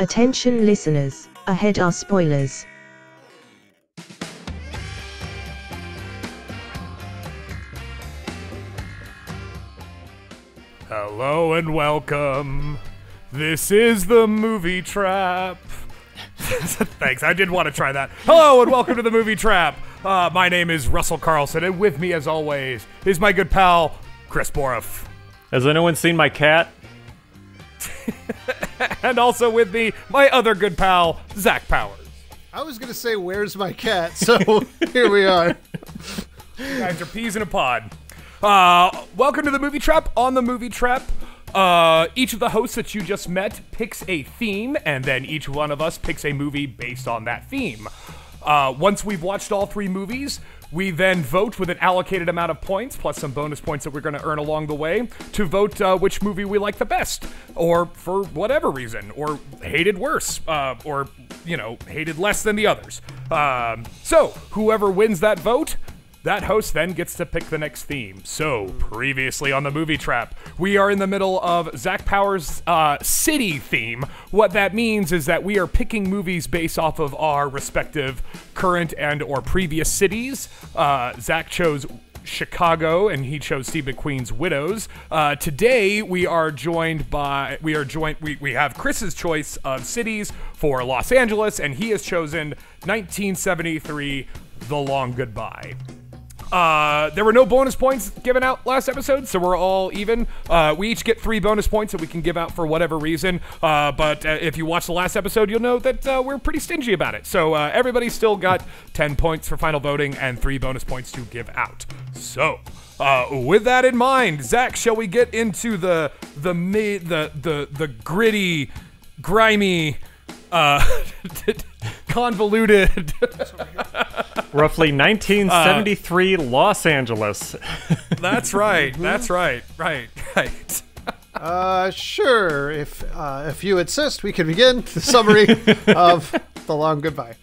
Attention listeners, ahead are spoilers. Hello and welcome. This is the movie trap. Thanks, I did want to try that. Hello and welcome to the movie trap. Uh, my name is Russell Carlsen, and with me, as always, is my good pal Chris Boruff. Has anyone seen my cat? and also with me, my other good pal, Zach Powers. I was gonna say, "Where's my cat?" So here we are. You guys are peas in a pod. Uh, welcome to the Movie Trap. On the Movie Trap, uh, each of the hosts that you just met picks a theme, and then each one of us picks a movie based on that theme. Uh, once we've watched all three movies, we then vote with an allocated amount of points, plus some bonus points that we're going to earn along the way, to vote uh, which movie we like the best, or for whatever reason, or hated worse, uh, or, you know, hated less than the others. Um, so, whoever wins that vote, that host then gets to pick the next theme. So, previously on the movie trap, we are in the middle of Zach Powers' uh, city theme. What that means is that we are picking movies based off of our respective current and or previous cities. Uh, Zach chose Chicago, and he chose Steve McQueen's Widows. Uh, today we are joined by we are joined we, we have Chris's choice of cities for Los Angeles, and he has chosen 1973, The Long Goodbye. Uh, there were no bonus points given out last episode, so we're all even. Uh, we each get three bonus points that we can give out for whatever reason. Uh, but uh, if you watch the last episode, you'll know that uh, we're pretty stingy about it. So uh, everybody still got 10 points for final voting and three bonus points to give out. So. With that in mind, Zach, shall we get into the the the the the gritty, grimy, uh, convoluted Roughly 1973 Los Angeles. That's right. That's right. Right. Right. Uh, sure. If uh, if you insist, we can begin the summary of the Long Goodbye.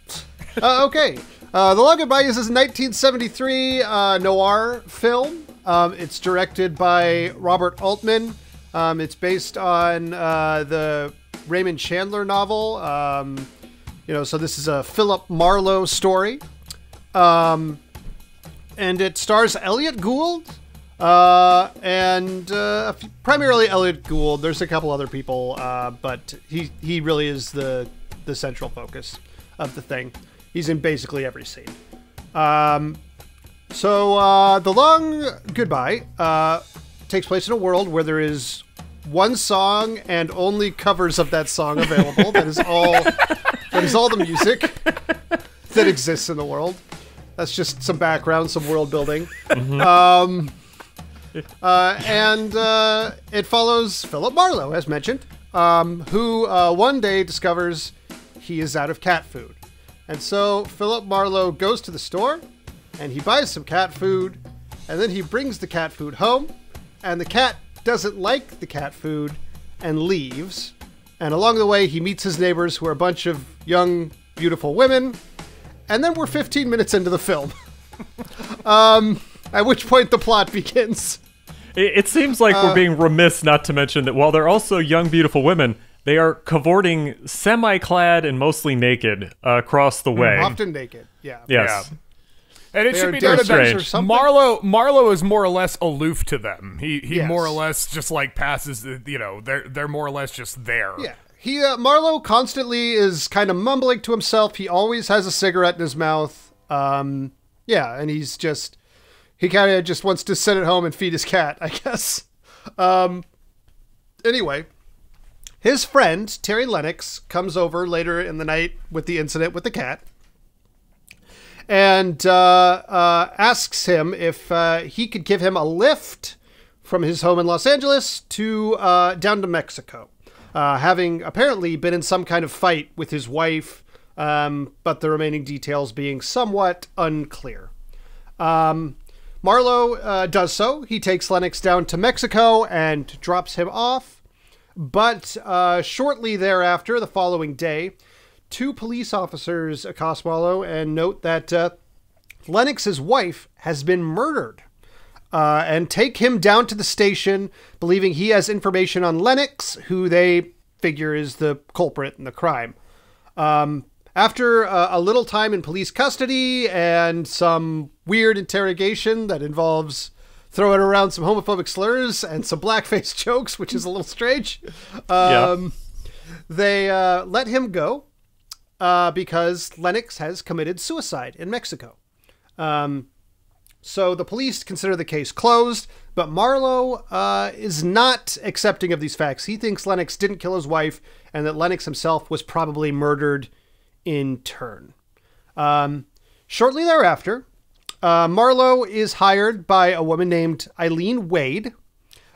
Uh, okay. Uh, the Long Goodbye is a 1973 uh, noir film. Um, it's directed by Robert Altman. Um, it's based on uh, the Raymond Chandler novel. Um, you know, so this is a Philip Marlowe story. Um, and it stars Elliot Gould, uh, and uh, primarily Elliot Gould. There's a couple other people, uh, but he he really is the the central focus of the thing. He's in basically every scene. Um, so uh, the long goodbye uh, takes place in a world where there is one song and only covers of that song available. that is all. That is all the music that exists in the world. That's just some background, some world building. Um, uh, and uh, it follows Philip Marlowe, as mentioned, um, who uh, one day discovers he is out of cat food. And so Philip Marlowe goes to the store and he buys some cat food, and then he brings the cat food home, and the cat doesn't like the cat food and leaves. And along the way, he meets his neighbors, who are a bunch of young, beautiful women. And then we're 15 minutes into the film. um, at which point the plot begins. It, it seems like we're being remiss not to mention that while they're also young, beautiful women, they are cavorting semi clad and mostly naked uh, across the way. Often naked. Yeah. yes. And it They should be noted that strange. or something. Marlowe Marlowe is more or less aloof to them. He he Yes. more or less just like passes. The, you know, they're they're more or less just there. Yeah. He uh, Marlowe constantly is kind of mumbling to himself. He always has a cigarette in his mouth. Um, yeah, and he's just he kind of just wants to sit at home and feed his cat, I guess. Um, anyway, his friend Terry Lennox comes over later in the night with the incident with the cat, and uh, uh, asks him if uh, he could give him a lift from his home in Los Angeles to down to Mexico, having apparently been in some kind of fight with his wife, um, but the remaining details being somewhat unclear. Um, Marlowe uh, does so. He takes Lennox down to Mexico and drops him off. But uh, shortly thereafter, the following day, two police officers accost Marlowe and note that uh, Lennox's wife has been murdered. Uh, and take him down to the station, believing he has information on Lennox, who they figure is the culprit in the crime. Um, after uh, a little time in police custody and some weird interrogation that involves throwing around some homophobic slurs and some blackface jokes, which is a little strange, um, they uh, let him go uh, because Lennox has committed suicide in Mexico. Um, so the police consider the case closed, but Marlowe uh, is not accepting of these facts. He thinks Lennox didn't kill his wife and that Lennox himself was probably murdered in turn. Um, shortly thereafter, uh, Marlowe is hired by a woman named Eileen Wade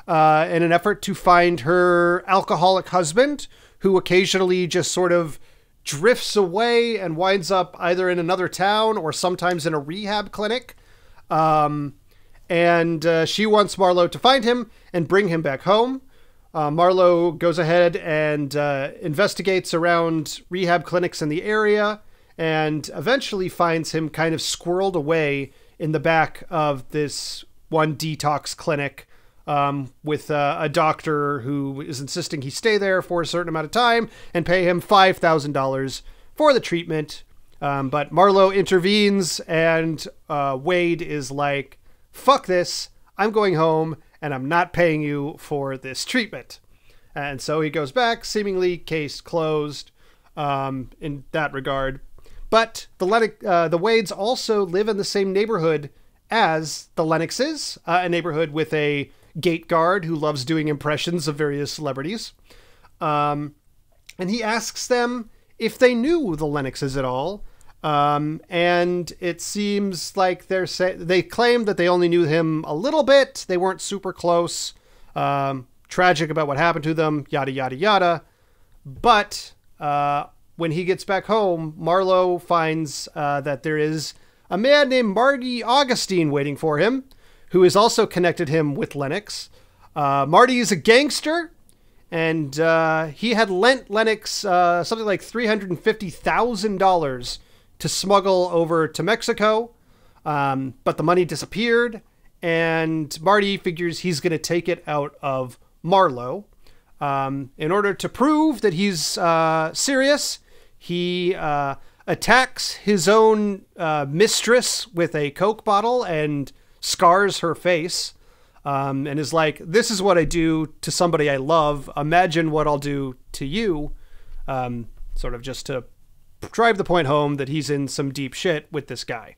uh, in an effort to find her alcoholic husband, who occasionally just sort of drifts away and winds up either in another town or sometimes in a rehab clinic. Um, and uh, she wants Marlowe to find him and bring him back home. Uh, Marlowe goes ahead and uh, investigates around rehab clinics in the area and eventually finds him kind of squirreled away in the back of this one detox clinic um, with uh, a doctor who is insisting he stay there for a certain amount of time and pay him $5,000 for the treatment. Um, but Marlowe intervenes, and uh, Wade is like, fuck this, I'm going home, and I'm not paying you for this treatment. And so he goes back, seemingly case closed um, in that regard. But the Lennox, uh, the Wades also live in the same neighborhood as the Lennoxes, uh, a neighborhood with a gate guard who loves doing impressions of various celebrities. Um, and he asks them if they knew the Lennoxes at all. Um, and it seems like they're say- they claim that they only knew him a little bit. They weren't super close. Um, tragic about what happened to them. Yada yada yada. But uh, when he gets back home, Marlowe finds uh, that there is a man named Marty Augustine waiting for him, who has also connected him with Lennox. Uh, Marty is a gangster, and uh, he had lent Lennox uh, something like $350,000 to smuggle over to Mexico, um, but the money disappeared, and Marty figures he's going to take it out of Marlowe. Um, in order to prove that he's uh, serious, he uh, attacks his own uh, mistress with a Coke bottle and scars her face. Um, and is like, This is what I do to somebody I love. Imagine what I'll do to you. Um, sort of just to drive the point home that he's in some deep shit with this guy.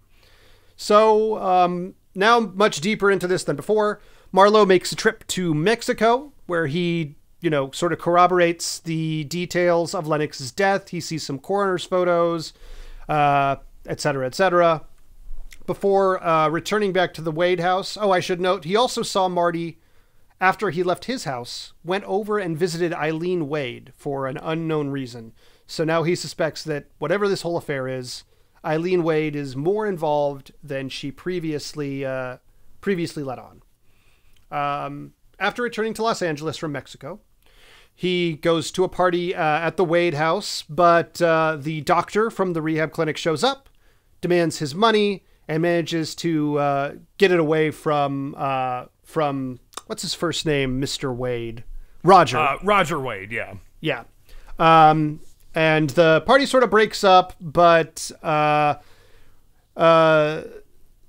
So, um, now much deeper into this than before, Marlowe makes a trip to Mexico where he, you know, sort of corroborates the details of Lennox's death. He sees some coroner's photos, uh, et cetera, et cetera. Before uh, returning back to the Wade house, oh, I should note, he also saw Marty after he left his house, went over and visited Eileen Wade for an unknown reason. So now he suspects that whatever this whole affair is, Eileen Wade is more involved than she previously uh, previously let on. Um, after returning to Los Angeles from Mexico, he goes to a party uh, at the Wade house, but uh, the doctor from the rehab clinic shows up, demands his money, and manages to uh, get it away from uh, from what's his first name, Mister Wade, Roger. Uh, Roger Wade, yeah. Yeah. Um, and the party sort of breaks up, but uh, uh,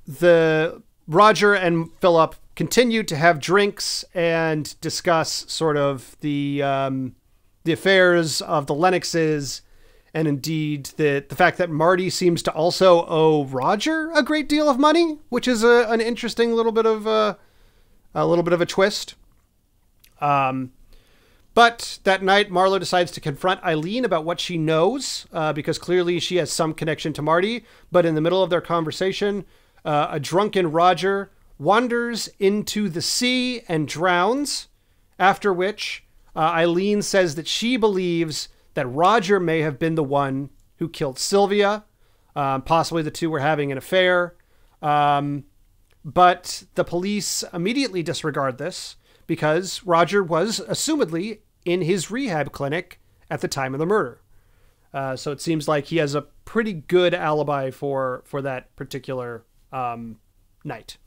the Roger and Philip continue to have drinks and discuss sort of the um, the affairs of the Lennoxes, and indeed the the fact that Marty seems to also owe Roger a great deal of money, which is a, an interesting little bit of a, a little bit of a twist. Um, but that night, Marlowe decides to confront Eileen about what she knows, uh, because clearly she has some connection to Marty. But in the middle of their conversation, uh, a drunken Roger wanders into the sea and drowns, after which uh, Eileen says that she believes that Roger may have been the one who killed Sylvia. Um, possibly the two were having an affair. Um, but the police immediately disregard this because Roger was assumedly in his rehab clinic at the time of the murder. Uh, so it seems like he has a pretty good alibi for for that particular um, night.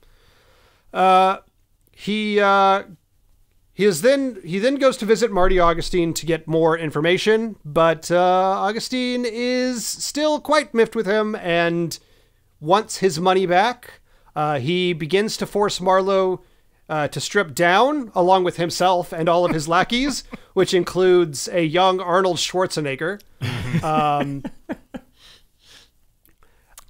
Uh, he uh, he is then he then goes to visit Marty Augustine to get more information, but uh, Augustine is still quite miffed with him and wants his money back. Uh, he begins to force Marlowe uh, to strip down, along with himself and all of his lackeys, which includes a young Arnold Schwarzenegger. Um,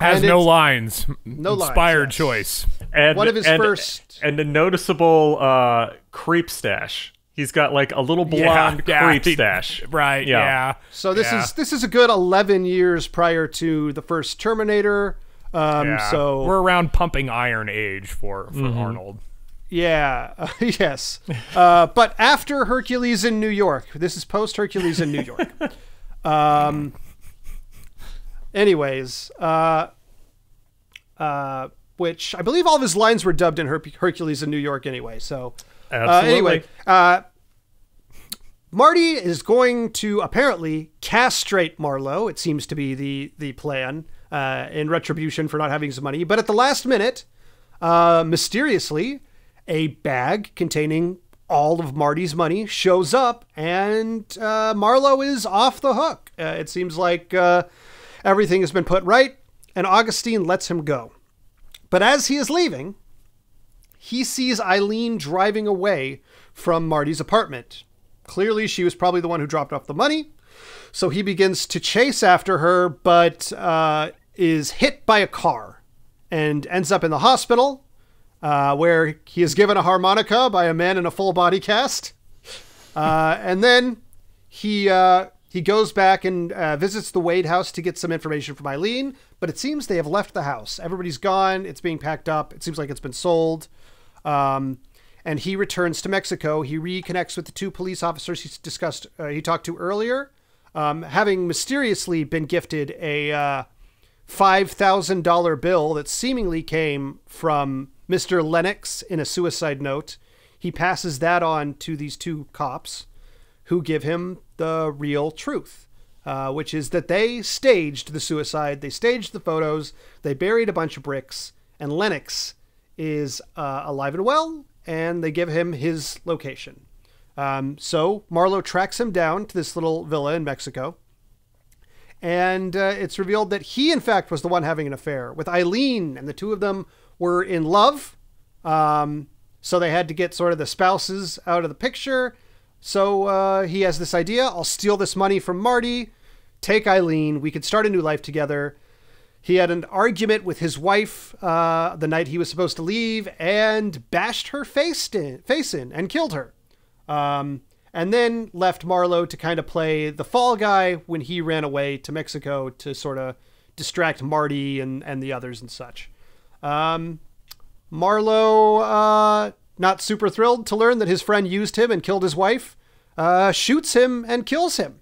Has And no lines. No lines, Inspired yes. choice. And, One of his and- first- and a noticeable uh, creep stash. He's got like a little blonde yeah, creep he- stash. Right. Yeah. Yeah. so this Yeah. is this is a good eleven years prior to the first Terminator. Um, Yeah. So we're around pumping iron age for for Mm-hmm. Arnold. Yeah, yes. Uh, but after Hercules in New York, this is post Hercules in New York. Um, anyways, uh, uh, which I believe all of his lines were dubbed in Her- Hercules in New York anyway. So, uh, anyway, uh, Marty is going to apparently castrate Marlowe. It seems to be the the plan uh, in retribution for not having his money. But at the last minute, uh, mysteriously, a bag containing all of Marty's money shows up, and uh, Marlowe is off the hook. Uh, it seems like uh, everything has been put right, and Augustine lets him go. But as he is leaving, he sees Eileen driving away from Marty's apartment. Clearly, she was probably the one who dropped off the money. So he begins to chase after her, but uh, is hit by a car and ends up in the hospital, uh, where he is given a harmonica by a man in a full body cast. Uh, and then he uh, he goes back and uh, visits the Wade house to get some information from Eileen, but it seems they have left the house. Everybody's gone. It's being packed up. It seems like it's been sold. Um, and he returns to Mexico. He reconnects with the two police officers he discussed, uh, he talked to earlier, um, having mysteriously been gifted a uh, five thousand dollar bill that seemingly came from Mister Lennox in a suicide note. He passes that on to these two cops, who give him the real truth, uh, which is that they staged the suicide. They staged the photos. They buried a bunch of bricks, and Lennox is uh, alive and well, and they give him his location. Um, so Marlowe tracks him down to this little villa in Mexico, and uh, it's revealed that he, in fact, was the one having an affair with Eileen, and the two of them were in love. Um, so they had to get sort of the spouses out of the picture. So uh, he has this idea: I'll steal this money from Marty, take Eileen. We could start a new life together. He had an argument with his wife uh, the night he was supposed to leave and bashed her face in, face in and killed her. Um, and then left Marlowe to kind of play the fall guy when he ran away to Mexico to sort of distract Marty and, and the others and such. Um, Marlowe, uh, not super thrilled to learn that his friend used him and killed his wife, uh, shoots him and kills him.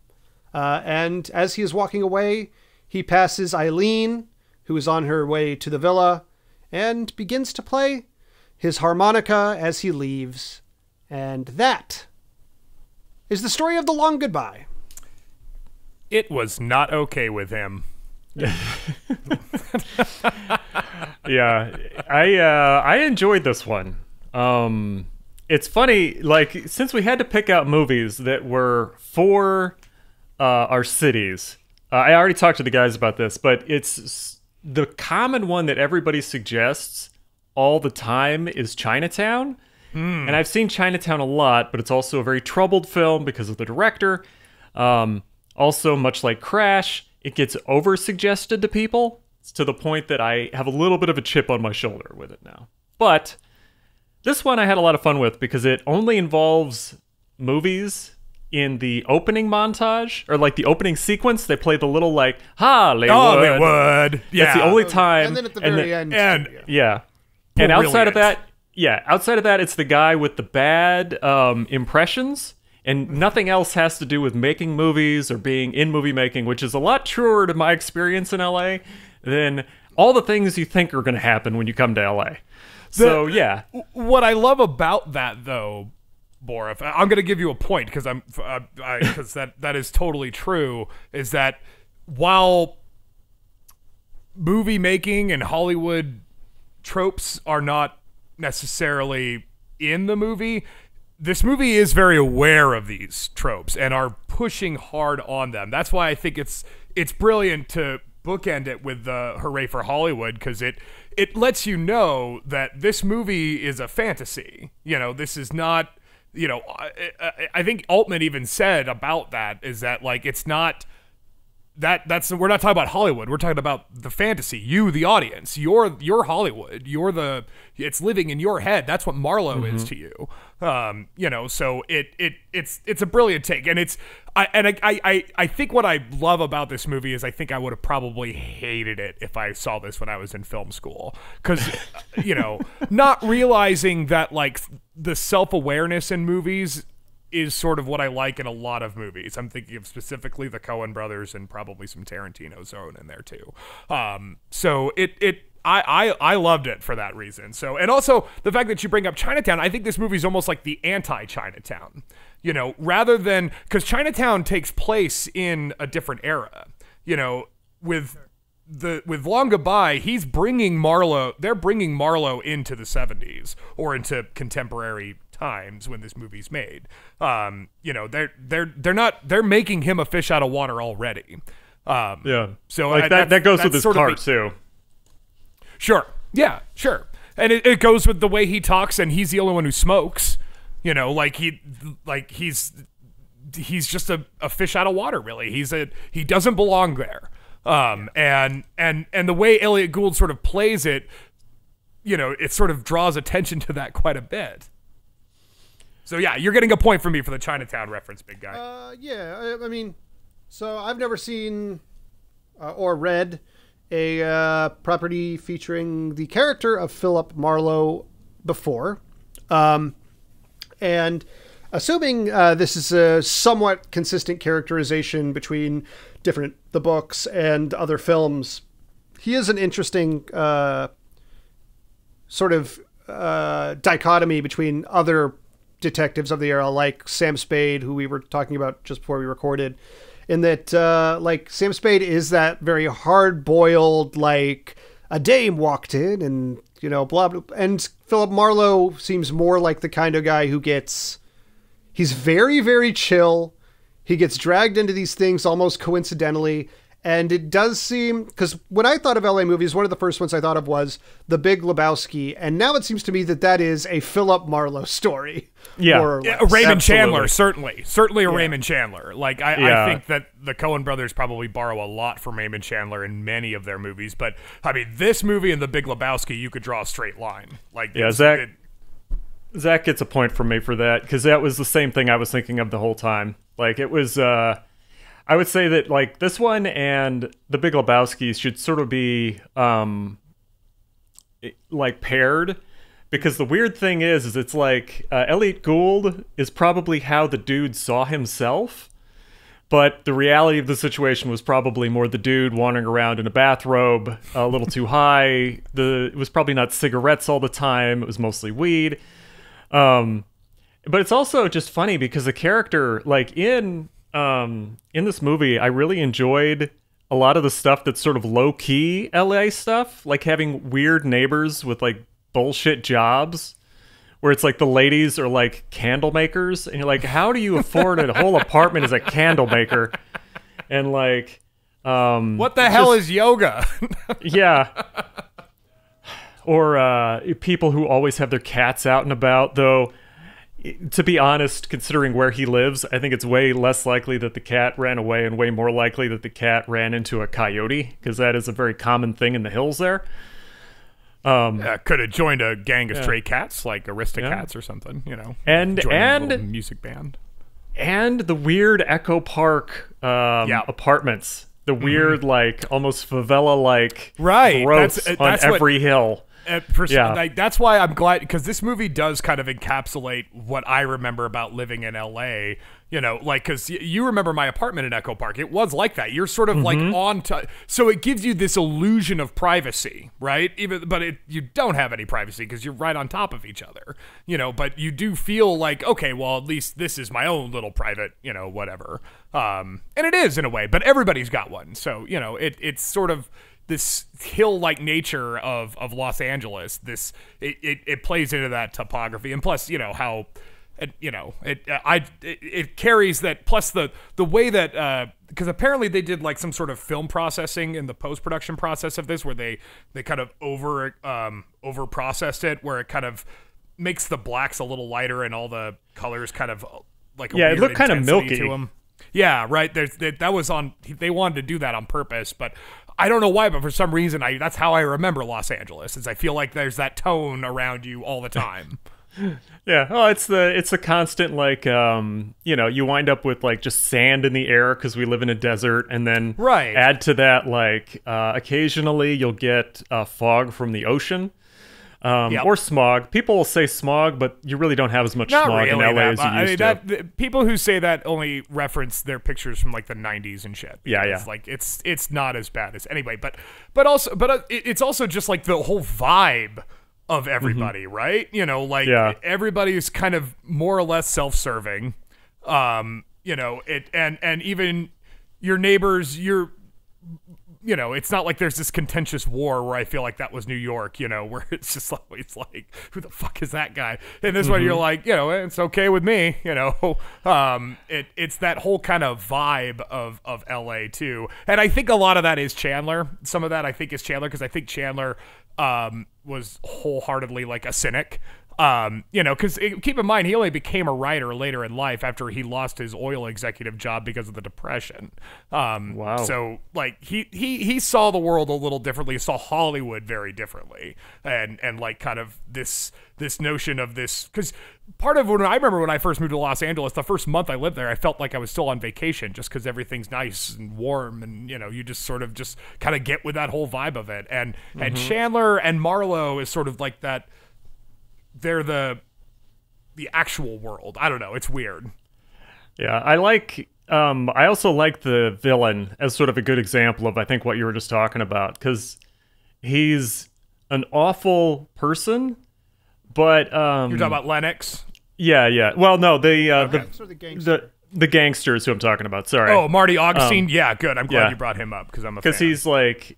Uh, and as he is walking away, he passes Eileen, who is on her way to the villa, and begins to play his harmonica as he leaves. And that is the story of the long goodbye. It was not okay with him. yeah, I uh, I enjoyed this one. Um, it's funny, like since we had to pick out movies that were for uh, our cities. Uh, I already talked to the guys about this, but it's the common one that everybody suggests all the time is Chinatown. And I've seen Chinatown a lot, but it's also a very troubled film because of the director. Um, also, much like Crash, it gets over suggested to people It's to the point that I have a little bit of a chip on my shoulder with it now. But this one I had a lot of fun with because it only involves movies in the opening montage or like the opening sequence. They play the little like Hollywood. Hollywood. Yeah. That's the only time. and then at the and very then- end, and- yeah. And outside of that, yeah, outside of that, it's the guy with the bad um, impressions, and nothing else has to do with making movies or being in movie making, which is a lot truer to my experience in LA than all the things you think are going to happen when you come to LA. So yeah, what I love about that though, Boruff, I'm going to give you a point because I'm because that that is totally true. Is that while movie making and Hollywood tropes are not necessarily in the movie, this movie is very aware of these tropes and are pushing hard on them. That's why I think it's it's brilliant to bookend it with the hooray for Hollywood because it it lets you know that this movie is a fantasy. You know, this is not. You know, I, I, I think Altman even said about that is that like it's not that that's we're not talking about Hollywood. We're talking about the fantasy. You, the audience, you're you're Hollywood. You're the it's living in your head. That's what Marlowe Mm-hmm. is to you. Um, you know, so it it it's it's a brilliant take, and it's I and I I I think what I love about this movie is I think I would have probably hated it if I saw this when I was in film school because you know not realizing that like the self awareness in movies is sort of what I like in a lot of movies. I'm thinking of specifically the Coen brothers and probably some Tarantino zone in there too. Um, so it it I, I I loved it for that reason. So and also the fact that you bring up Chinatown, I think this movie's almost like the anti Chinatown. You know, rather than because Chinatown takes place in a different era. You know, with the with Long Goodbye, he's bringing Marlowe. They're bringing Marlowe into the '70s or into contemporary times when this movie's made. Um, you know, they're they're they're not they're making him a fish out of water already. Um, Yeah. So like I- that that goes with his part the- too. Sure. Yeah, sure. And it, it goes with the way he talks, and he's the only one who smokes. You know, like he, like he's, he's just a, a fish out of water. Really, he's a he doesn't belong there. Um, and and and the way Elliot Gould sort of plays it, you know, it sort of draws attention to that quite a bit. So yeah, you're getting a point from me for the Chinatown reference, big guy. Uh, yeah, I, I mean, so I've never seen uh, or read a uh, property featuring the character of Philip Marlowe before. Um, and assuming uh, this is a somewhat consistent characterization between different the books and other films, he is an interesting uh, sort of uh, dichotomy between other detectives of the era, like Sam Spade, who we were talking about just before we recorded, in that uh, like Sam Spade is that very hard boiled like a dame walked in and you know blah blah, and Philip Marlowe seems more like the kind of guy who gets he's very very chill. He gets dragged into these things almost coincidentally. And it does seem because when I thought of LA movies, one of the first ones I thought of was The Big Lebowski, and now it seems to me that that is a Philip Marlowe story. Yeah. more or Yeah. Raymond Absolutely. Chandler, certainly, certainly a Raymond Chandler. Like I, I think that the Coen Brothers probably borrow a lot from Raymond Chandler in many of their movies. But I mean, this movie and The Big Lebowski, you could draw a straight line. Like Yeah, Zach- it- Zach gets a point from me for that because that was the same thing I was thinking of the whole time. Like it was, uh, I would say that like this one and The Big Lebowski should sort of be um, like paired because the weird thing is, is it's like uh, Elliot Gould is probably how the dude saw himself. But the reality of the situation was probably more the dude wandering around in a bathrobe, a little too high. The it was probably not cigarettes all the time. It was mostly weed. Um, but it's also just funny because the character, like in um in this movie, I really enjoyed a lot of the stuff that's sort of low key LA stuff, like having weird neighbors with like bullshit jobs where it's like the ladies are like candle makers and you're like how do you afford a whole apartment as a candle maker and like um what the hell is yoga? yeah or uh people who always have their cats out and about though to be honest considering where he lives i think it's way less likely that the cat ran away and way more likely that the cat ran into a coyote because that is a very common thing in the hills there uh, could have joined a gang of stray cats, like Aristocats or something. You know, And- and- music band. and the weird Echo Park um, Yeah. apartments. The weird, like almost favela-like Right, growths that's- uh, on that's what- every hill. For, Yeah. like, that's why I'm glad because this movie does kind of encapsulate what I remember about living in LA. You know, like because y- you remember my apartment in Echo Park. It was like that. You're sort of like on to, so it gives you this illusion of privacy, right? Even but it you don't have any privacy because you're right on top of each other. You know, but you do feel like okay, well at least this is my own little private, you know, whatever. Um, and it is in a way, but everybody's got one. So you know, it it's sort of this hill-like nature of of Los Angeles. This it, it, it plays into that topography, and plus, you know how it, you know, it uh, I it, it carries that plus the the way that because apparently they did like some sort of film processing in the post production process of this where they they kind of over um over processed it where it kind of makes the blacks a little lighter and all the colors kind of uh, like a Yeah, it looked kinda intensity milky. to 'em. Yeah, right. There's that, that was on. They wanted to do that on purpose, but I don't know why. But for some reason, I that's how I remember Los Angeles. Is I feel like there's that tone around you all the time. Yeah. Oh, it's the it's the constant like um you know you wind up with like just sand in the air because we live in a desert, and then Right. add to that like uh, occasionally you'll get uh, fog from the ocean. Um, Yep. Or smog. People will say smog, but you really don't have as much Not smog really. in LA as you I used mean, to. that the, people who say that only reference their pictures from like the '90s and shit. Yeah, yeah. Like it's it's not as bad as anyway, but but also but uh, it, it's also just like the whole vibe of everybody, right? You know, like Yeah. everybody's kind of more or less self-serving. Um, you know, it and and even your neighbors, your you know, it's not like there's this contentious war where I feel like that was New York, you know, where it's just always like, who the fuck is that guy? And this one, you're like, you know, it's okay with me, you know. Um, it it's that whole kind of vibe of of LA too, and I think a lot of that is Chandler. Some of that I think is Chandler because I think Chandler um, was wholeheartedly like a cynic. Um, you know, because keep in mind he only became a writer later in life after he lost his oil executive job because of the depression. Um, Wow. So like he he he saw the world a little differently, saw Hollywood very differently, and and like kind of this this notion of this because part of when I remember when I first moved to Los Angeles, the first month I lived there, I felt like I was still on vacation just because everything's nice and warm, and you know you just sort of just kind of get with that whole vibe of it, and and Chandler and Marlowe is sort of like that. They're the the actual world. I don't know. It's weird. Yeah, I like. Um, I also like the villain as sort of a good example of I think what you were just talking about because he's an awful person, but um, You're talking about Lennox. yeah, yeah. Well, no, the uh, Those are the the gangsters. the the gangsters who I'm talking about. Sorry. Oh, Marty Augustine. yeah, good. I'm glad yeah. you brought him up because I'm a because he's like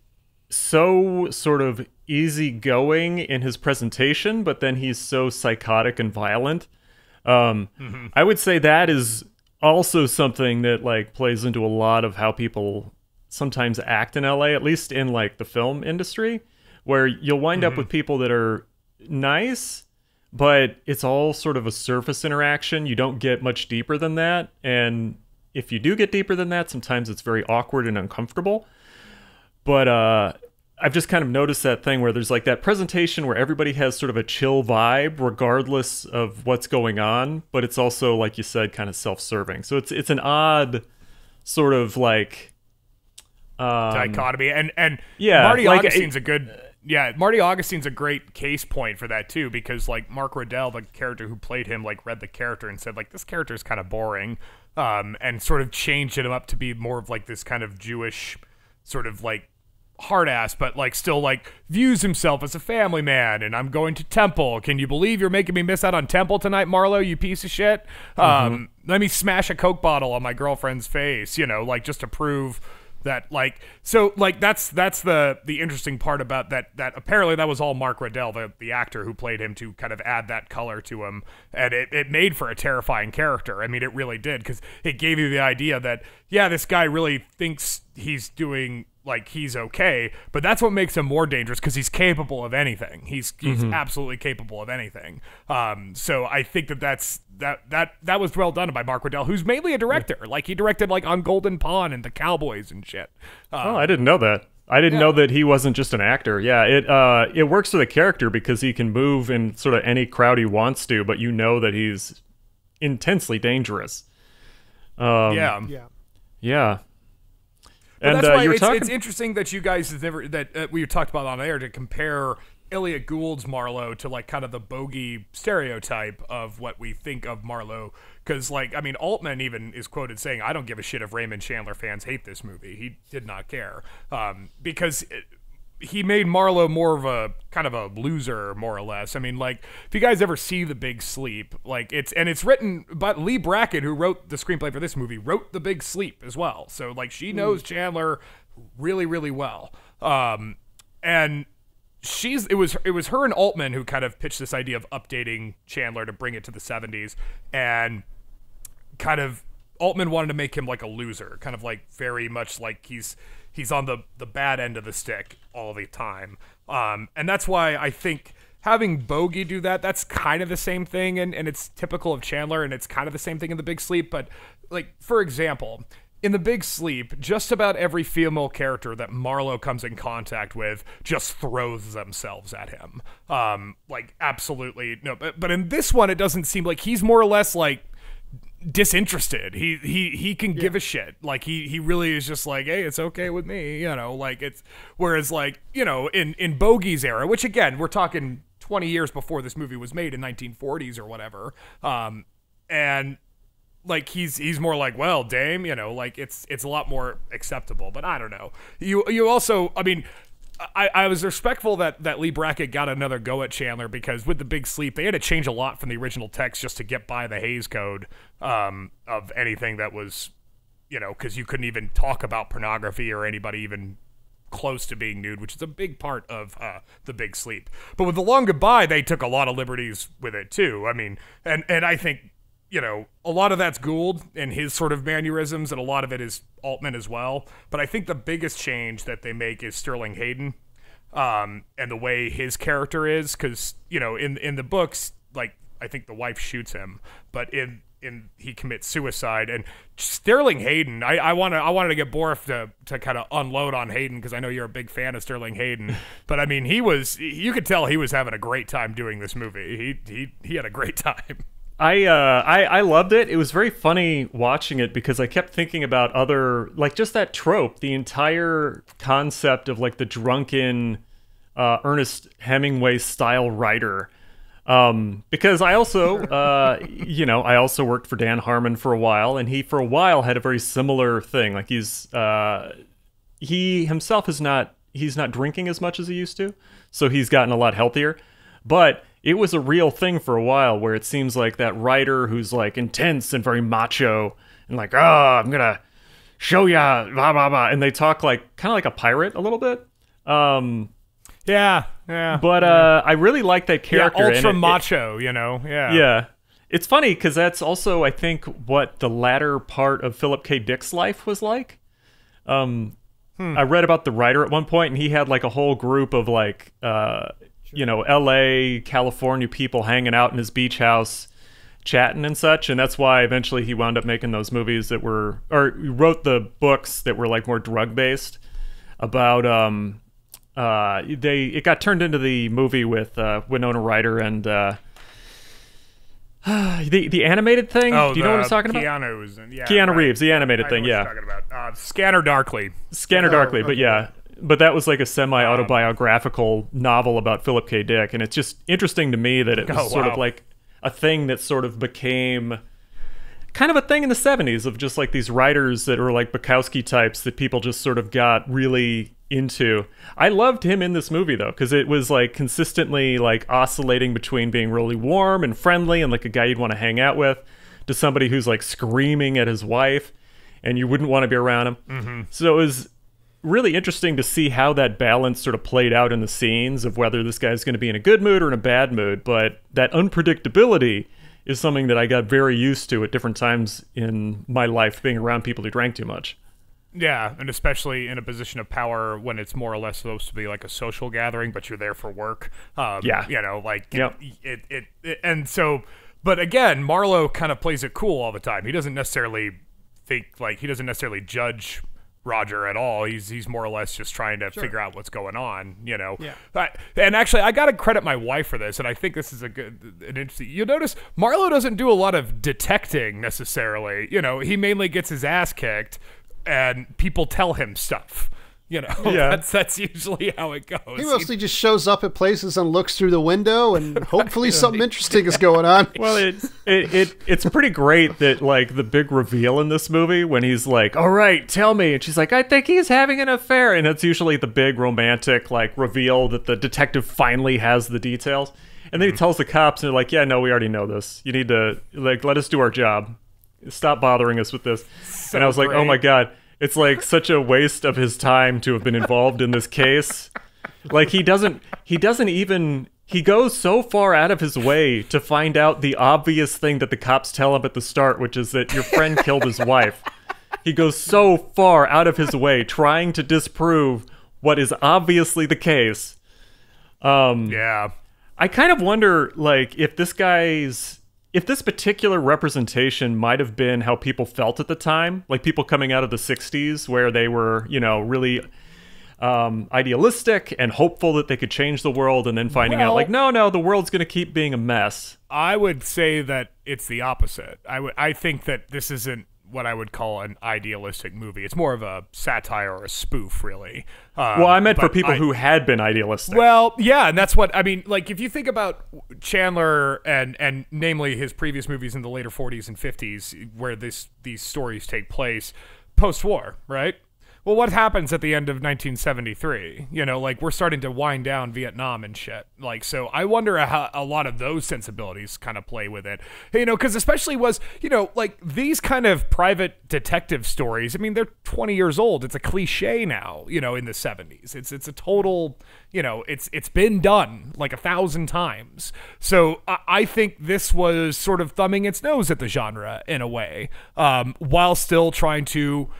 so sort of easygoing in his presentation, but then he's so psychotic and violent. Um, Mm-hmm. I would say that is also something that like plays into a lot of how people sometimes act in LA, at least in like the film industry, where you'll wind Mm-hmm. up with people that are nice. But it's all sort of a surface interaction. You don't get much deeper than that. And if you do get deeper than that, sometimes it's very awkward and uncomfortable but uh I've just kind of noticed that thing where there's like that presentation where everybody has sort of a chill vibe regardless of what's going on, but it's also like you said kind of self-serving. So it's it's an odd sort of like um, dichotomy and and yeah, Marty like, Augustine's it- a good yeah Marty Augustine's a great case point for that too because like Mark Rydell the character who played him like read the character and said like this character is kind of boring um and sort of changed him up to be more of like this kind of Jewish sort of like hard ass but like still like views himself as a family man and I'm going to temple. Can you believe you're making me miss out on temple tonight Marlowe you piece of shit? Um let me smash a coke bottle on my girlfriend's face you know like just to prove that like so like that's that's the the interesting part about that that apparently that was all Mark Rydell the the actor who played him to kind of add that color to him and it, it made for a terrifying character. I mean it really did because it gave you the idea that yeah this guy really thinks he's doing like he's okay but that's what makes him more dangerous because he's capable of anything he's he's absolutely capable of anything um so I think that that's that that that was well done by Mark Rydell who's mainly a director like he directed like on Golden Pond and the Cowboys and shit uh, Oh, I didn't know that. I didn't know that he wasn't just an actor. Yeah, it uh it works for the character because he can move in sort of any crowd he wants to, but you know that he's intensely dangerous. Um, yeah yeah. Yeah. And that's uh, why it's, talking it's interesting that you guys have never that uh, we talked about on air to compare Elliot Gould's Marlowe to like kind of the bogey stereotype of what we think of Marlowe. Because like I mean, Altman even is quoted saying, "I don't give a shit if Raymond Chandler fans hate this movie. He did not care um, because." It, he made Marlowe more of a kind of a loser, more or less. I mean, like if you guys ever see The Big Sleep, like it's and it's written, but Leigh Brackett, who wrote the screenplay for this movie, wrote The Big Sleep as well. So like she knows Chandler really, really well. Um, and she's it was it was her and Altman who kind of pitched this idea of updating Chandler to bring it to the 70s and kind of Altman wanted to make him like a loser, kind of like very much like he's he's on the the bad end of the stick all the time. Um, and that's why I think having Bogey do that, that's kind of the same thing, and, and it's typical of Chandler, and it's kind of the same thing in The Big Sleep. But like for example, in The Big Sleep, just about every female character that Marlowe comes in contact with just throws themselves at him. Um, like absolutely no. But but in this one, it doesn't seem like he's more or less like disinterested. He he he can give a shit. Like he he really is just like, hey, it's okay with me, you know. Like it's whereas like you know in in Bogey's era, which again we're talking twenty years before this movie was made in 1940s or whatever, um, and like he's he's more like well dame you know like it's it's a lot more acceptable but i don't know you you also i mean I, I was respectful that, that Leigh Brackett got another go at Chandler because with the big sleep they had to change a lot from the original text just to get by the Hays Code um, of anything that was, you know, because you couldn't even talk about pornography or anybody even close to being nude, which is a big part of uh, the big sleep. But with the long goodbye, they took a lot of liberties with it too. I mean, and and I think you know, a lot of that's Gould and his sort of mannerisms, and a lot of it is Altman as well. But I think the biggest change that they make is Sterling Hayden, um, and the way his character is, because you know, in in the books, like I think the wife shoots him, but in in he commits suicide. And Sterling Hayden, I, I want to I wanted to get Borf to to kind of unload on Hayden because I know you're a big fan of Sterling Hayden. but I mean, he was you could tell he was having a great time doing this movie. He he he had a great time. I uh I I loved it. It was very funny watching it because I kept thinking about other like just that trope, the entire concept of like the drunken uh Ernest Hemingway style writer. Um because I also uh you know, I also worked for Dan Harmon for a while and he for a while had a very similar thing. Like he's uh he himself is not he's not drinking as much as he used to. So he's gotten a lot healthier. But it was a real thing for a while where it seems like that writer who's like intense and very macho and like, oh, I'm gonna show ya, blah blah blah, and they talk like kind of like a pirate a little bit. Um, Yeah, yeah. but uh, I really like that yeah, character. and ultra it- it- macho, you know. Yeah. yeah. It's funny because that's also, I think, what the latter part of Philip K. Dick's life was like. Um, I read about the writer at one point, and he had like a whole group of like, uh, you know, L.A., California people hanging out in his beach house, chatting and such, and that's why eventually he wound up making those movies that were, or he wrote the books that were like more drug based about um uh they it got turned into the movie with uh Winona Ryder and uh the the animated thing. Oh, Do you know what I'm talking about? Keanu was in, yeah, Keanu right. Reeves, the animated I thing, yeah. talking about. Uh, Scanner Darkly. Scanner Oh, Darkly, but yeah. But that was like a semi autobiographical novel about Philip K. Dick, and it's just interesting to me that it was Oh, sort wow. of like a thing that sort of became kind of a thing in the 70s of just like these writers that were like Bukowski types that people just sort of got really into. I loved him in this movie though cuz it was like consistently like oscillating between being really warm and friendly and like a guy you'd want to hang out with to somebody who's like screaming at his wife and you wouldn't want to be around him. Mm-hmm. So it was really interesting to see how that balance sort of played out in the scenes of whether this guy's going to be in a good mood or in a bad mood. But that unpredictability is something that I got very used to at different times in my life being around people who drank too much. Yeah, and especially in a position of power when it's more or less supposed to be like a social gathering, but you're there for work. Um, Yeah. you know, like Yep. it, it, it, and so, but again, Marlowe kind of plays it cool all the time. He doesn't necessarily think like he doesn't necessarily judge Roger at all. He's he's more or less just trying to figure out what's going on, you know. Yeah. But- and actually, I got to credit my wife for this, and I think this is a good, an interesting. You'll notice Marlowe doesn't do a lot of detecting necessarily. You know, he mainly gets his ass kicked, and people tell him stuff. You know, Yeah. that's that's usually how it goes. He mostly just shows up at places and looks through the window, and hopefully something interesting is going on. Well, it, it it it's pretty great that like the big reveal in this movie when he's like, "All right, tell me," and she's like, "I think he's having an affair," and it's usually the big romantic like reveal that the detective finally has the details, and then he mm-hmm. tells the cops, and they're like, "Yeah, no, we already know this. You need to like let us do our job. Stop bothering us with this." and I was like, "Oh my god." It's like such a waste of his time to have been involved in this case like he doesn't he doesn't even he goes so far out of his way to find out the obvious thing that the cops tell him at the start, which is that your friend killed his wife. He goes so far out of his way trying to disprove what is obviously the case. Um, Yeah. I kind of wonder, like, if this guy's, if this particular representation might have been how people felt at the time, like people coming out of the '60s, where they were, you know, really um, idealistic and hopeful that they could change the world, and then finding out, like, no, no, the world's going to keep being a mess. I would say that it's the opposite. I would I think that this isn't what I would call an idealistic movie. It's more of a satire or a spoof, really. Um, Well, I meant for people I- who had been idealistic. Well, yeah, and that's what I mean. Like, if you think about Chandler and and namely his previous movies in the later 40s and 50s, where this these stories take place post-war, right? Well, what happens at the end of 1973? You know, like we're starting to wind down Vietnam and shit. Like, so I wonder how a lot of those sensibilities kind of play with it. You know, because especially was you know like these kind of private detective stories. I mean, they're 20 years old. It's a cliche now. You know, in the 70s, it's it's a total. You know, it's it's been done like a thousand times. So I, I think this was sort of thumbing its nose at the genre in a way, um, while still trying to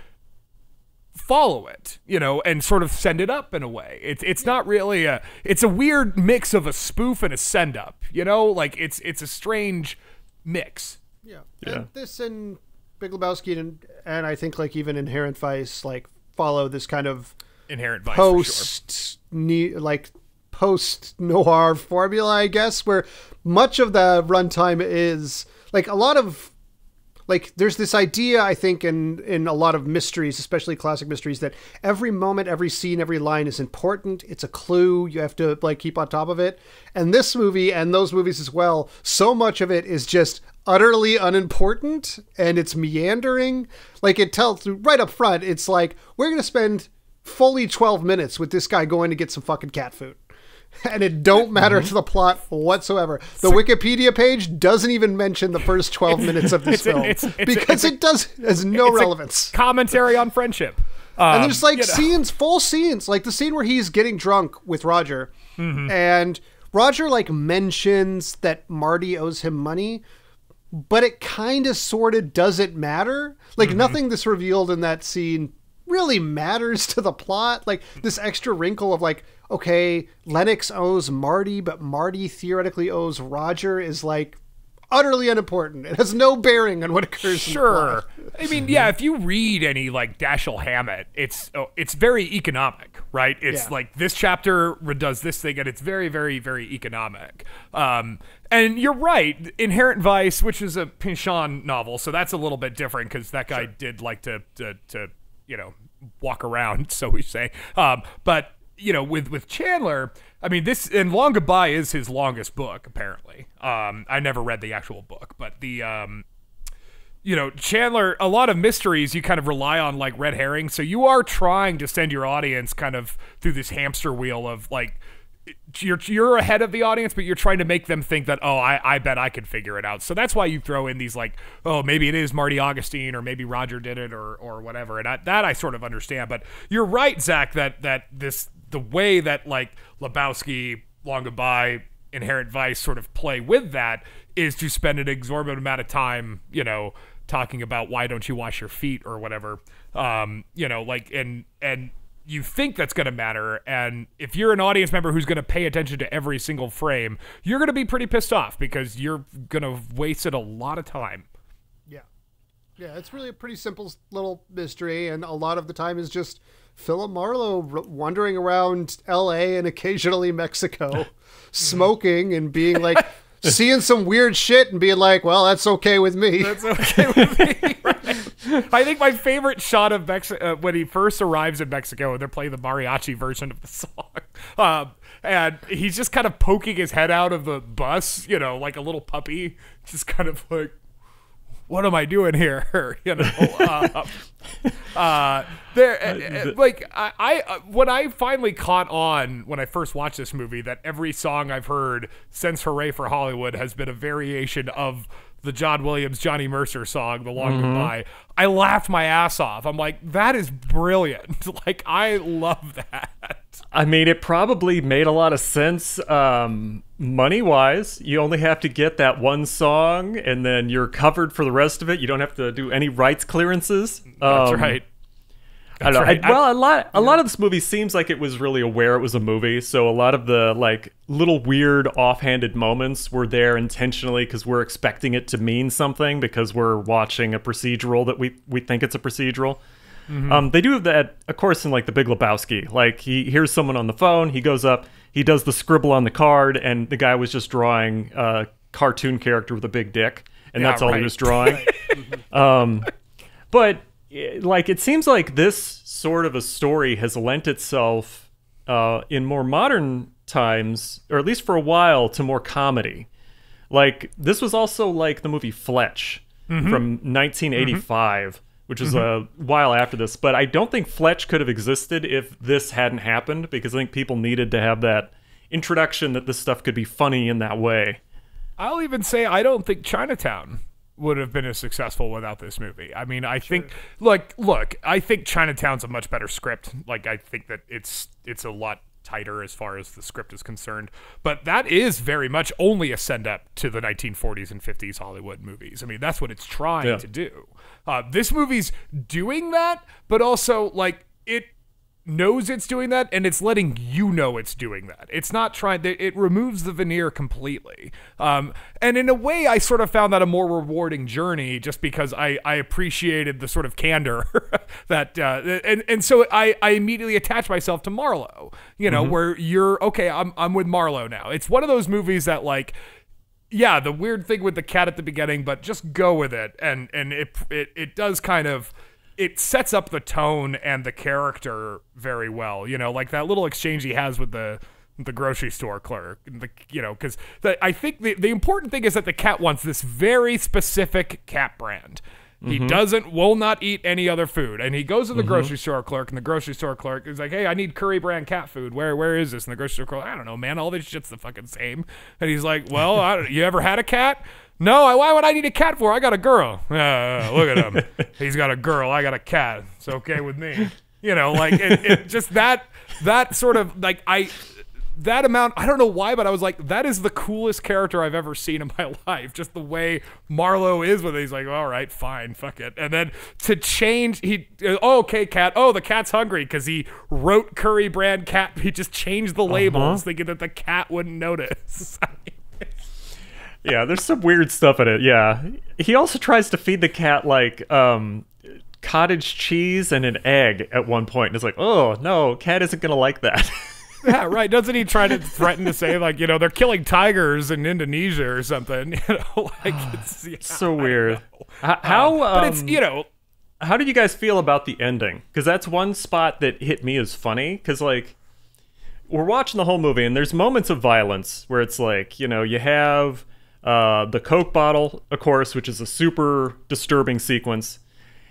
follow it, you know, and sort of send it up in a way. It's it's not really a it's a weird mix of a spoof and a send up, you know? Like it's it's a strange mix. Yeah. Yeah. And this and Big Lebowski and and I think like even Inherent Vice like follow this kind of Inherent vice for sure. post ne- like post noir formula, I guess, where much of the runtime is like a lot of like there's this idea I think in in a lot of mysteries, especially classic mysteries, that every moment, every scene, every line is important. It's a clue. You have to like keep on top of it. And this movie and those movies as well, so much of it is just utterly unimportant and it's meandering. Like it tells right up front, it's like we're gonna spend fully 12 minutes with this guy going to get some fucking cat food. And it don't matter Mm-hmm. to the plot whatsoever. The Wikipedia page doesn't even mention the first 12 minutes of this It's film it's- it's because it does has no relevance. commentary on friendship. and Um, there's like you know. scenes, full scenes, like the scene where he's getting drunk with Roger, Mm-hmm. and Roger like mentions that Marty owes him money, but it kind of sort of doesn't matter. Like Mm-hmm. nothing that's revealed in that scene really matters to the plot. Like this extra wrinkle of like, okay, Lennox owes Marty, but Marty theoretically owes Roger is like utterly unimportant. It has no bearing on what occurs. in the Sure. I mean, yeah, if you read any like Dashiell Hammett, it's oh, it's very economic, right? It's Yeah. like this chapter does this thing, and it's very, very, very economic. Um, and you're right, Inherent Vice, which is a Pynchon novel, so that's a little bit different because that guy did like to, to to you know walk around, so we say. Um, but you know, with with Chandler, I mean, this and Long Goodbye is his longest book, apparently. Um, I never read the actual book, but the um, you know, Chandler, a lot of mysteries you kind of rely on like red herring. So you are trying to send your audience kind of through this hamster wheel of like you're you're ahead of the audience, but you're trying to make them think that oh, I, I bet I could figure it out. So that's why you throw in these like oh maybe it is Marty Augustine or maybe Roger did it or or whatever. And I, that I sort of understand. But you're right, Zach, that that this the way that like Lebowski, Long Goodbye, Inherent Vice sort of play with that is to spend an exorbitant amount of time, you know, talking about why don't you wash your feet or whatever. Um, you know, like and and you think that's going to matter and if you're an audience member who's going to pay attention to every single frame, you're going to be pretty pissed off because you're going to have wasted a lot of time. Yeah. Yeah, it's really a pretty simple little mystery, and a lot of the time is just Philip Marlowe r- wandering around L.A. and occasionally Mexico, smoking and being like, seeing some weird shit and being like, well, that's okay with me. That's okay with me. right? I think my favorite shot of Mexico uh, when he first arrives in Mexico and they're playing the mariachi version of the song, um, and he's just kind of poking his head out of the bus, you know, like a little puppy, just kind of like, "What am I doing here?" you know. Uh, uh, there, uh, uh, like I, I, uh, when I finally caught on when I first watched this movie that every song I've heard since "Hooray for Hollywood" has been a variation of the John Williams, Johnny Mercer song, "The Long Goodbye." I laughed my ass off. I'm like, that is brilliant. like, I love that. I mean, it probably made a lot of sense um, money wise. You only have to get that one song, and then you're covered for the rest of it. You don't have to do any rights clearances. That's Um, right. I don't know. right. I- well, a lot, a lot of this movie seems like it was really aware it was a movie. So a lot of the like little weird, offhanded moments were there intentionally because we're expecting it to mean something because we're watching a procedural that we we think it's a procedural. Um, they do have that, of course, in like the Big Lebowski. Like he hears someone on the phone, he goes up, he does the scribble on the card, and the guy was just drawing a cartoon character with a big dick, and Yeah, that's all he was drawing. um, but eh, like it seems like this sort of a story has lent itself uh, in more modern times, or at least for a while, to more comedy. Like this was also like the movie Fletch from 1985, which was mm-hmm. a while after this. But I don't think Fletch could have existed if this hadn't happened because I think people needed to have that introduction that this stuff could be funny in that way. I'll even say I don't think Chinatown would have been as successful without this movie. I mean, I think look, look, I think Chinatown's a much better script. Like I think that it's it's a lot tighter as far as the script is concerned. But that is very much only a send up to the 1940s and 50s Hollywood movies. I mean, that's what it's trying Yeah. to do. Uh, this movie's doing that, but also like it knows it's doing that and it's letting you know it's doing that. It's not trying it it removes the veneer completely. Um, and in a way I sort of found that a more rewarding journey just because I, I appreciated the sort of candor that uh, and and so I, I immediately attached myself to Marlowe, you know, where you're okay, I'm I'm with Marlowe now. It's one of those movies that like yeah, the weird thing with the cat at the beginning, but just go with it, and and it it it does kind of it sets up the tone and the character very well. You know, like that little exchange he has with the the grocery store clerk. The you know because I think the the important thing is that the cat wants this very specific cat brand. He mm-hmm. doesn't, will not eat any other food, and he goes to the mm-hmm. grocery store clerk, and the grocery store clerk is like, "Hey, I need curry brand cat food. Where, where is this?" And the grocery store clerk, "I don't know, man. All this shit's the fucking same." And he's like, "Well, I don't, you ever had a cat?" No, I, why would I need a cat for? I got a girl. Uh, look at him. He's got a girl. I got a cat. It's okay with me. You know, like it, it just that that sort of like I that amount I don't know why, but I was like, that is the coolest character I've ever seen in my life. Just the way Marlowe is with it. He's like, all right, fine, fuck it. And then to change, he, oh, okay, cat. Oh, the cat's hungry because he wrote curry brand cat. He just changed the labels, thinking that the cat wouldn't notice. Yeah, there's some weird stuff in it. Yeah. He also tries to feed the cat like um cottage cheese and an egg at one. And it's like, "Oh, no, cat isn't going to like that." yeah, right. Doesn't he try to threaten to say like, you know, they're killing tigers in Indonesia or something? You know, like it's yeah, so weird. know. How um, but it's you know how did you guys feel about the ending? Cuz that's one spot that hit me as funny cuz like we're watching the whole movie and there's moments of violence where it's like, you know, you have uh, the Coke bottle, of course, which is a super disturbing sequence.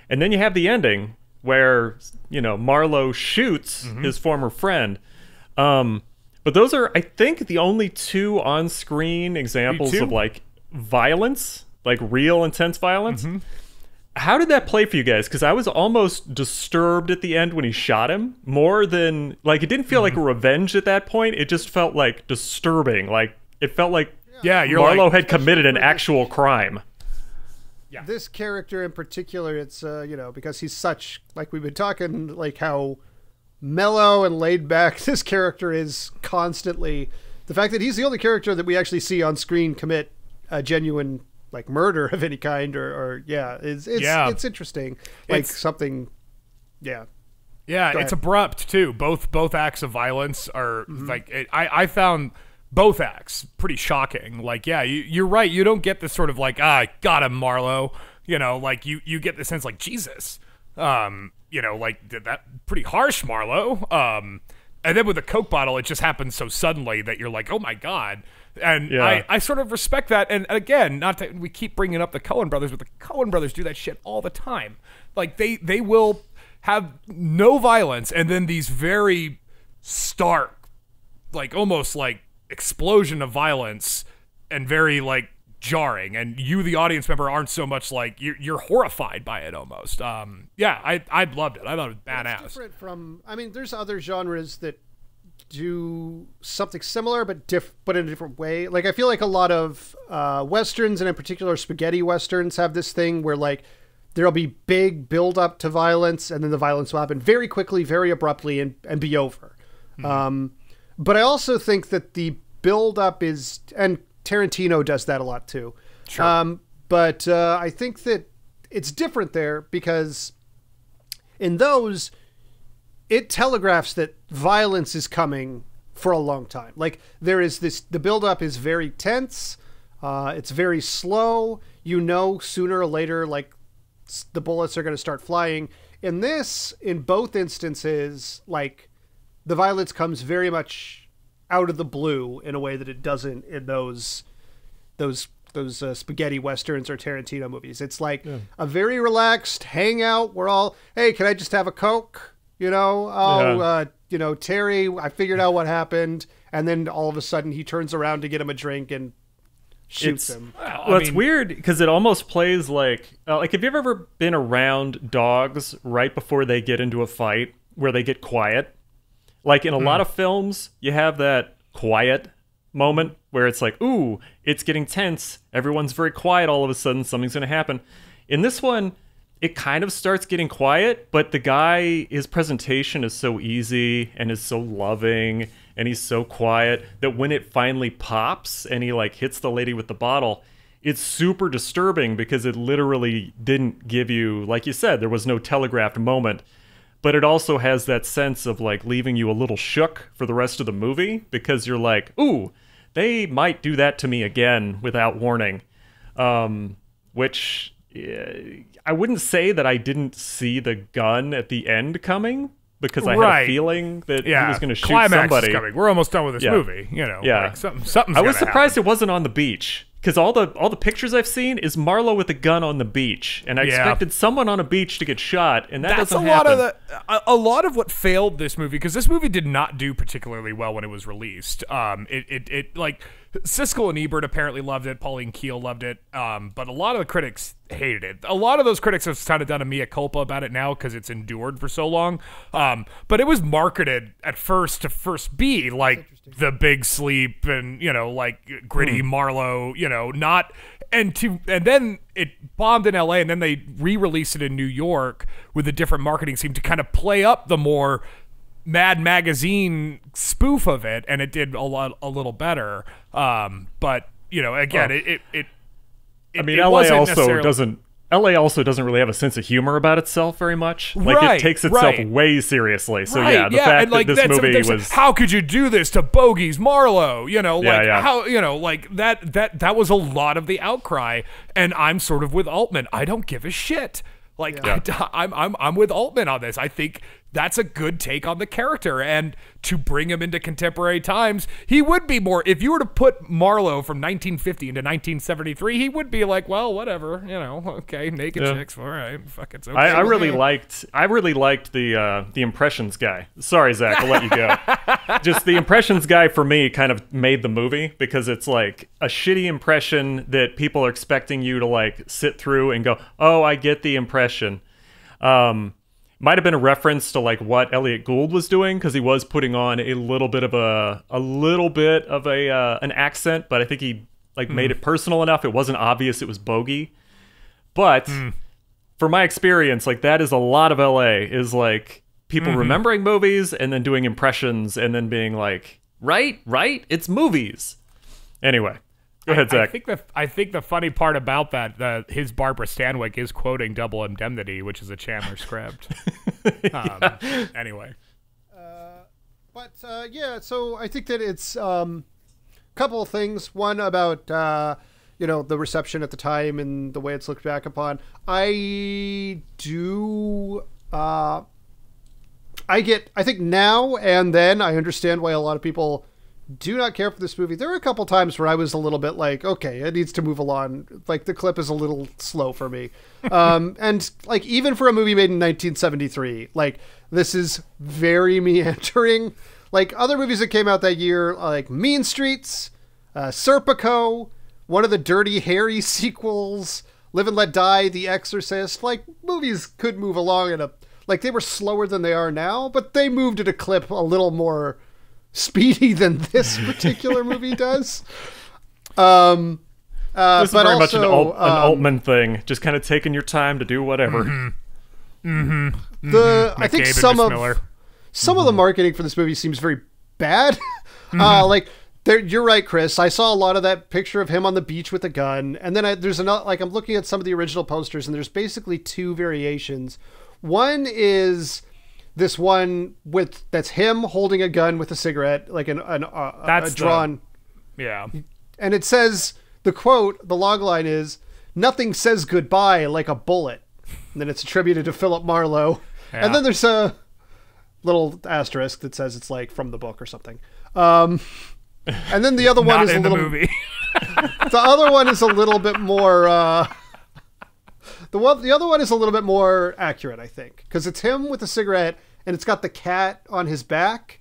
And then you have the ending where, you know, Marlowe shoots his former friend. Um, but those are, I think, the only two on screen examples of like violence, like real intense violence. How did that play for you guys? Because I was almost disturbed at the end when he shot him more than like it didn't feel like a revenge at that point. It just felt like disturbing. Like it felt like yeah, you're Marlowe like, had committed an actual crime. Yeah. This character in particular, it's uh, you know because he's such like we've been talking like how mellow and laid back this character is constantly. The fact that he's the only character that we actually see on screen commit a genuine like murder of any kind or, or yeah, it's it's Yeah. it's interesting. Like It's- something, yeah. Yeah, it's abrupt too. Both both acts of violence are like it, I I found both acts pretty shocking. Like, yeah, you, you're right. You don't get this sort of like ah, got him, Marlowe. You know, like you you get the sense like Jesus. Um, you know, like th- that pretty harsh, Marlowe. Um, and then with the Coke bottle, it just happens so suddenly that you're like, oh my god. And Yeah. I, I sort of respect that. And again, not that we keep bringing up the Coen brothers, but the Coen brothers do that shit all the time. Like they they will have no violence and then these very stark, like almost like explosion of violence and very like jarring. And you, the audience member, aren't so much like you're, you're horrified by it almost. Um, yeah, I I loved it. I thought it was It's badass. different from. I mean, there's other genres that do something similar but diff but in a different way. Like I feel like a lot of uh, westerns and in particular spaghetti westerns have this thing where like there'll be big build up to violence and then the violence will happen very quickly, very abruptly and, and be over. Um, but I also think that the build up is and Tarantino does that a lot too. Sure. Um, but uh, I think that it's different there because in those it telegraphs that violence is coming for a long time. Like there is this, the buildup is very tense. Uh, it's very slow. You know, sooner or later, like the bullets are going to start flying. In this, in both instances, like the violence comes very much out of the blue in a way that it doesn't in those those those uh, spaghetti westerns or Tarantino movies. It's like a very relaxed hangout. We're all, hey, can I just have a coke? You know, oh, Yeah. uh, you know, Terry, I figured out what happened, and then all of a sudden he turns around to get him a drink and shoots It's- him. Well, I Well, it's mean- weird because it almost plays like uh, like have you ever been around dogs right before they get into a fight where they get quiet? Like in a lot hmm. of films, you have that quiet moment where it's like, ooh, it's getting tense. Everyone's very quiet all of a sudden. Something's going to happen. In this one, it kind of starts getting quiet, but the guy, his presentation is so easy and is so loving and he's so quiet that when it finally pops and he like hits the lady with the bottle, it's super disturbing because it literally didn't give you, like you said, there was no telegraphed moment but it also has that sense of like leaving you a little shook for the rest of the movie because you're like, ooh, they might do that to me again without warning. Um, which uh, I wouldn't say that I didn't see the gun at the end coming because I had a feeling that yeah, he was going to shoot climax somebody. We're almost done with this Yeah. movie. You know, Yeah. like something, something's I was surprised happen. it wasn't on the beach because all the all the pictures I've seen is Marlowe with a gun on the beach, and I Yeah. expected someone on a beach to get shot, and that That's a doesn't lot happen. of the a, a lot of what failed this movie because this movie did not do particularly well when it was released. Um, it it, it like Siskel and Ebert apparently loved it. Pauline Kael loved it. Um, but a lot of the critics hated it. A lot of those critics have kind of done a mea culpa about it now because it's endured for so long. Um, but it was marketed at first to first be like the big sleep and you know like gritty Marlowe. You know not and to and then it bombed in LA and then they re-released it in New York with a different marketing scheme to kind of play up the more Mad Magazine spoof of it and it did a lot a little better um but you know again Well, it it, it I mean, it LA also doesn't. LA also doesn't really have a sense of humor about itself very much. Like Right, it takes itself right. way seriously. So right, yeah, the fact and like that this movie was how could you do this to Bogies Marlowe? You know, like yeah. how you know, like that that that was a lot of the outcry, and I'm sort of with Altman. I don't give a shit. Like I, I'm I'm I'm with Altman on this. I think that's a good take on the character, and to bring him into contemporary times, he would be more. If you were to put Marlowe from 1950 into 1973, he would be like, well, whatever, you know, okay, naked Yeah. chicks, all right, fuck it's okay. I, I really liked I really liked the uh, the impressions guy. Sorry, Zach, I'll let you go. Just the impressions guy for me kind of made the movie because it's like a shitty impression that people are expecting you to like sit through and go, "Oh, I get the impression." Um, might have been a reference to like what Elliot Gould was doing because he was putting on a little bit of a a little bit of a uh, an accent, but I think he like made it personal enough. It wasn't obvious it was bogey, but for my experience, like that is a lot of LA is like people Mm-hmm. remembering movies and then doing impressions and then being like, right, right, it's movies. Anyway, go ahead, I Zach. think the I think the funny part about that, the, his Barbara Stanwyck is quoting Double Indemnity, which is a Chandler script. um, Anyway, But uh, yeah, so I think that it's um, a couple of things. One about uh, you know the reception at the time and the way it's looked back upon. I do. Uh, I get. I think now and then I understand why a lot of people do not care for this movie. There were a couple times where I was a little bit like, okay, it needs to move along. Like the clip is a little slow for me. Um, and like even for a movie made in 1973, like this is very meandering. Like other movies that came out that year, like Mean Streets, uh, Serpico, one of the Dirty Harry sequels, Live and Let Die, The Exorcist. Like movies could move along in a like they were slower than they are now, but they moved at a clip a little more speedy than this particular movie does. Um, uh, This is but very also, much an, Alt- an um, Altman thing, just kind of taking your time to do whatever. mm-hmm the I think McCabe some Miss of Miller. some of the marketing for this movie seems very bad. Mm-hmm. Uh, like there, you're right, Chris. I saw a lot of that picture of him on the beach with a gun, and then I, there's another. Like I'm looking at some of the original posters, and there's basically two variations. One is this one with that's him holding a gun with a cigarette, like an, an uh, That's a the- drawn, Yeah. and it says the quote, the log line is, "Nothing says goodbye like a bullet." And then it's attributed to Philip Marlowe, Yeah. and then there's a little asterisk that says it's like from the book or something. Um, and then the other one is a the little. movie. The other one is a little bit more. Uh, the one, the other one is a little bit more accurate, I think, because it's him with a cigarette, and it's got the cat on his back,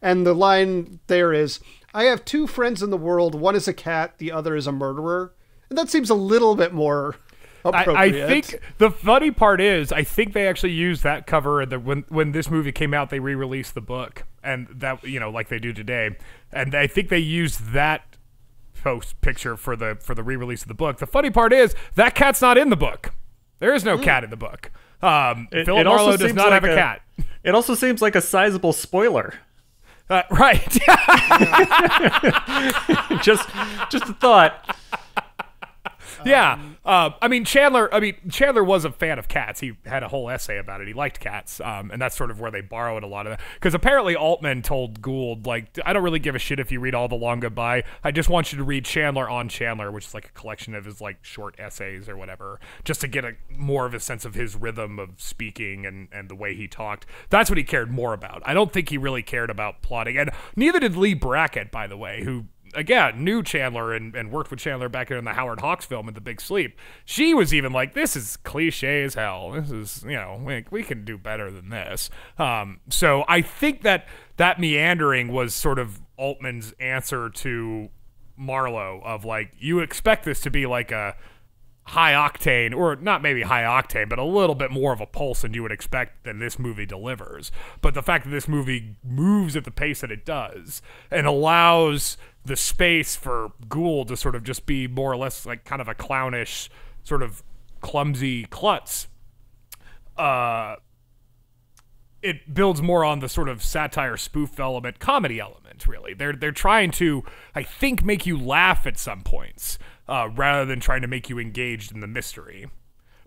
and the line there is, "I have two friends in the world. One is a cat, the other is a murderer." And that seems a little bit more I, appropriate. I think the funny part is, I think they actually used that cover and the, when when this movie came out. They re-released the book, and that you know, like they do today, and I think they used that post picture for the for the re-release of the book. The funny part is that cat's not in the book. There is no cat in the book. Um, It- Philip it also Marlowe does not like have a, cat. It also seems like a sizable spoiler. Uh, right. just, just a thought. Yeah. Uh, I mean, Chandler. I mean, Chandler was a fan of cats. He had a whole essay about it. He liked cats, um, and that's sort of where they borrowed a lot of that. Because apparently Altman told Gould, like, I don't really give a shit if you read all the Long Goodbye. I just want you to read Chandler on Chandler, which is like a collection of his like short essays or whatever, just to get a more of a sense of his rhythm of speaking and and the way he talked. That's what he cared more about. I don't think he really cared about plotting, and neither did Leigh Brackett, by the way, who again knew Chandler and, and worked with Chandler back in the Howard Hawks film in The Big Sleep. She was even like, "This is cliche as hell. This is you know we, we can do better than this." Um, so I think that that meandering was sort of Altman's answer to Marlowe of like, you expect this to be like a high octane, or not maybe high octane, but a little bit more of a pulse than you would expect than this movie delivers. But the fact that this movie moves at the pace that it does and allows the space for Gould to sort of just be more or less like kind of a clownish, sort of clumsy klutz. Uh, it builds more on the sort of satire spoof element comedy element really they're they're trying to i think make you laugh at some points uh, rather than trying to make you engaged in the mystery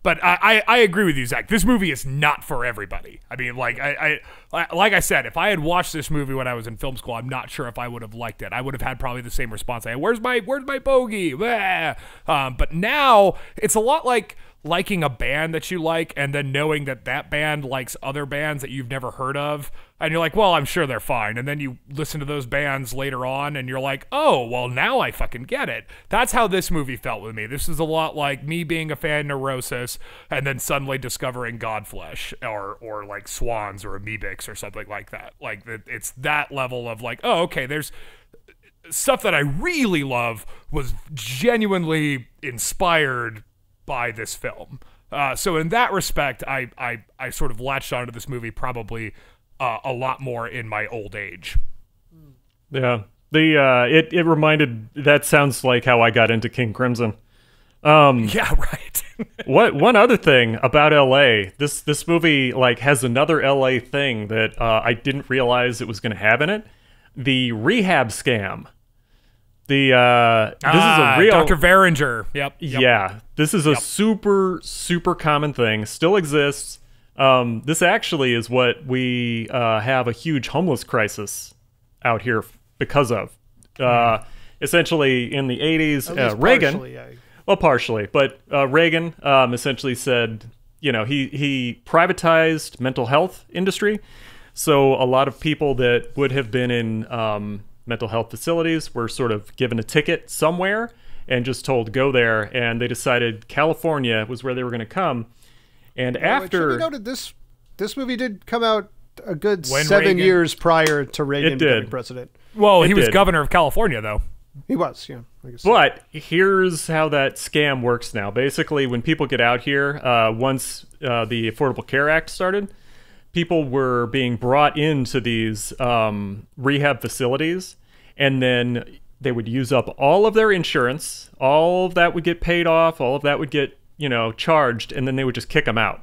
but I, I, I agree with you, Zach. This movie is not for everybody. I mean, like I, I, like I said, if I had watched this movie when I was in film school, I'm not sure if I would have liked it. I would have had probably the same response. I, where's my, where's my bogey? Um, but now it's a lot like liking a band that you like and then knowing that that band likes other bands that you've never heard of and you're like well i'm sure they're fine. And then you listen to those bands later on and you're like oh well now i fucking get it. That's how this movie felt with me. This is a lot like me being a fan of neurosis and then suddenly discovering godflesh or or like swans or Amebix or something like that. Like it- it's that level of like oh okay there's stuff that I really love was genuinely inspired by this film. Uh, so in that respect, I, I I sort of latched onto this movie probably uh, a lot more in my old age. Yeah. The uh, it it reminded that sounds like how I got into King Crimson. Um, Yeah, right. what one other thing about LA? This this movie like has another LA thing that uh, I didn't realize it was going to have in it. The rehab scam. The uh, this Ah, is a real Dr. Verringer. Yep. yep. Yeah, this is a super super common thing. Still exists. Um, this actually is what we uh, have a huge homeless crisis out here because of. Uh, essentially, in the '80s, uh, Reagan. partially, yeah. Well, partially, but uh, Reagan um, essentially said, you know, he he privatized mental health industry, so a lot of people that would have been in um, mental health facilities were sort of given a ticket somewhere and just told go there, and they decided California was where they were going to come, and Well, it should be after noted this this movie did come out a good When seven Reagan- years prior to Reagan It becoming president. Well, he It was governor of California, though. He was, yeah. I guess. But here's how that scam works now. Basically, when people get out here, uh, once uh, the Affordable Care Act started, people were being brought into these um, rehab facilities, and then they would use up all of their insurance. All of that would get paid off. All of that would get you know charged, and then they would just kick them out.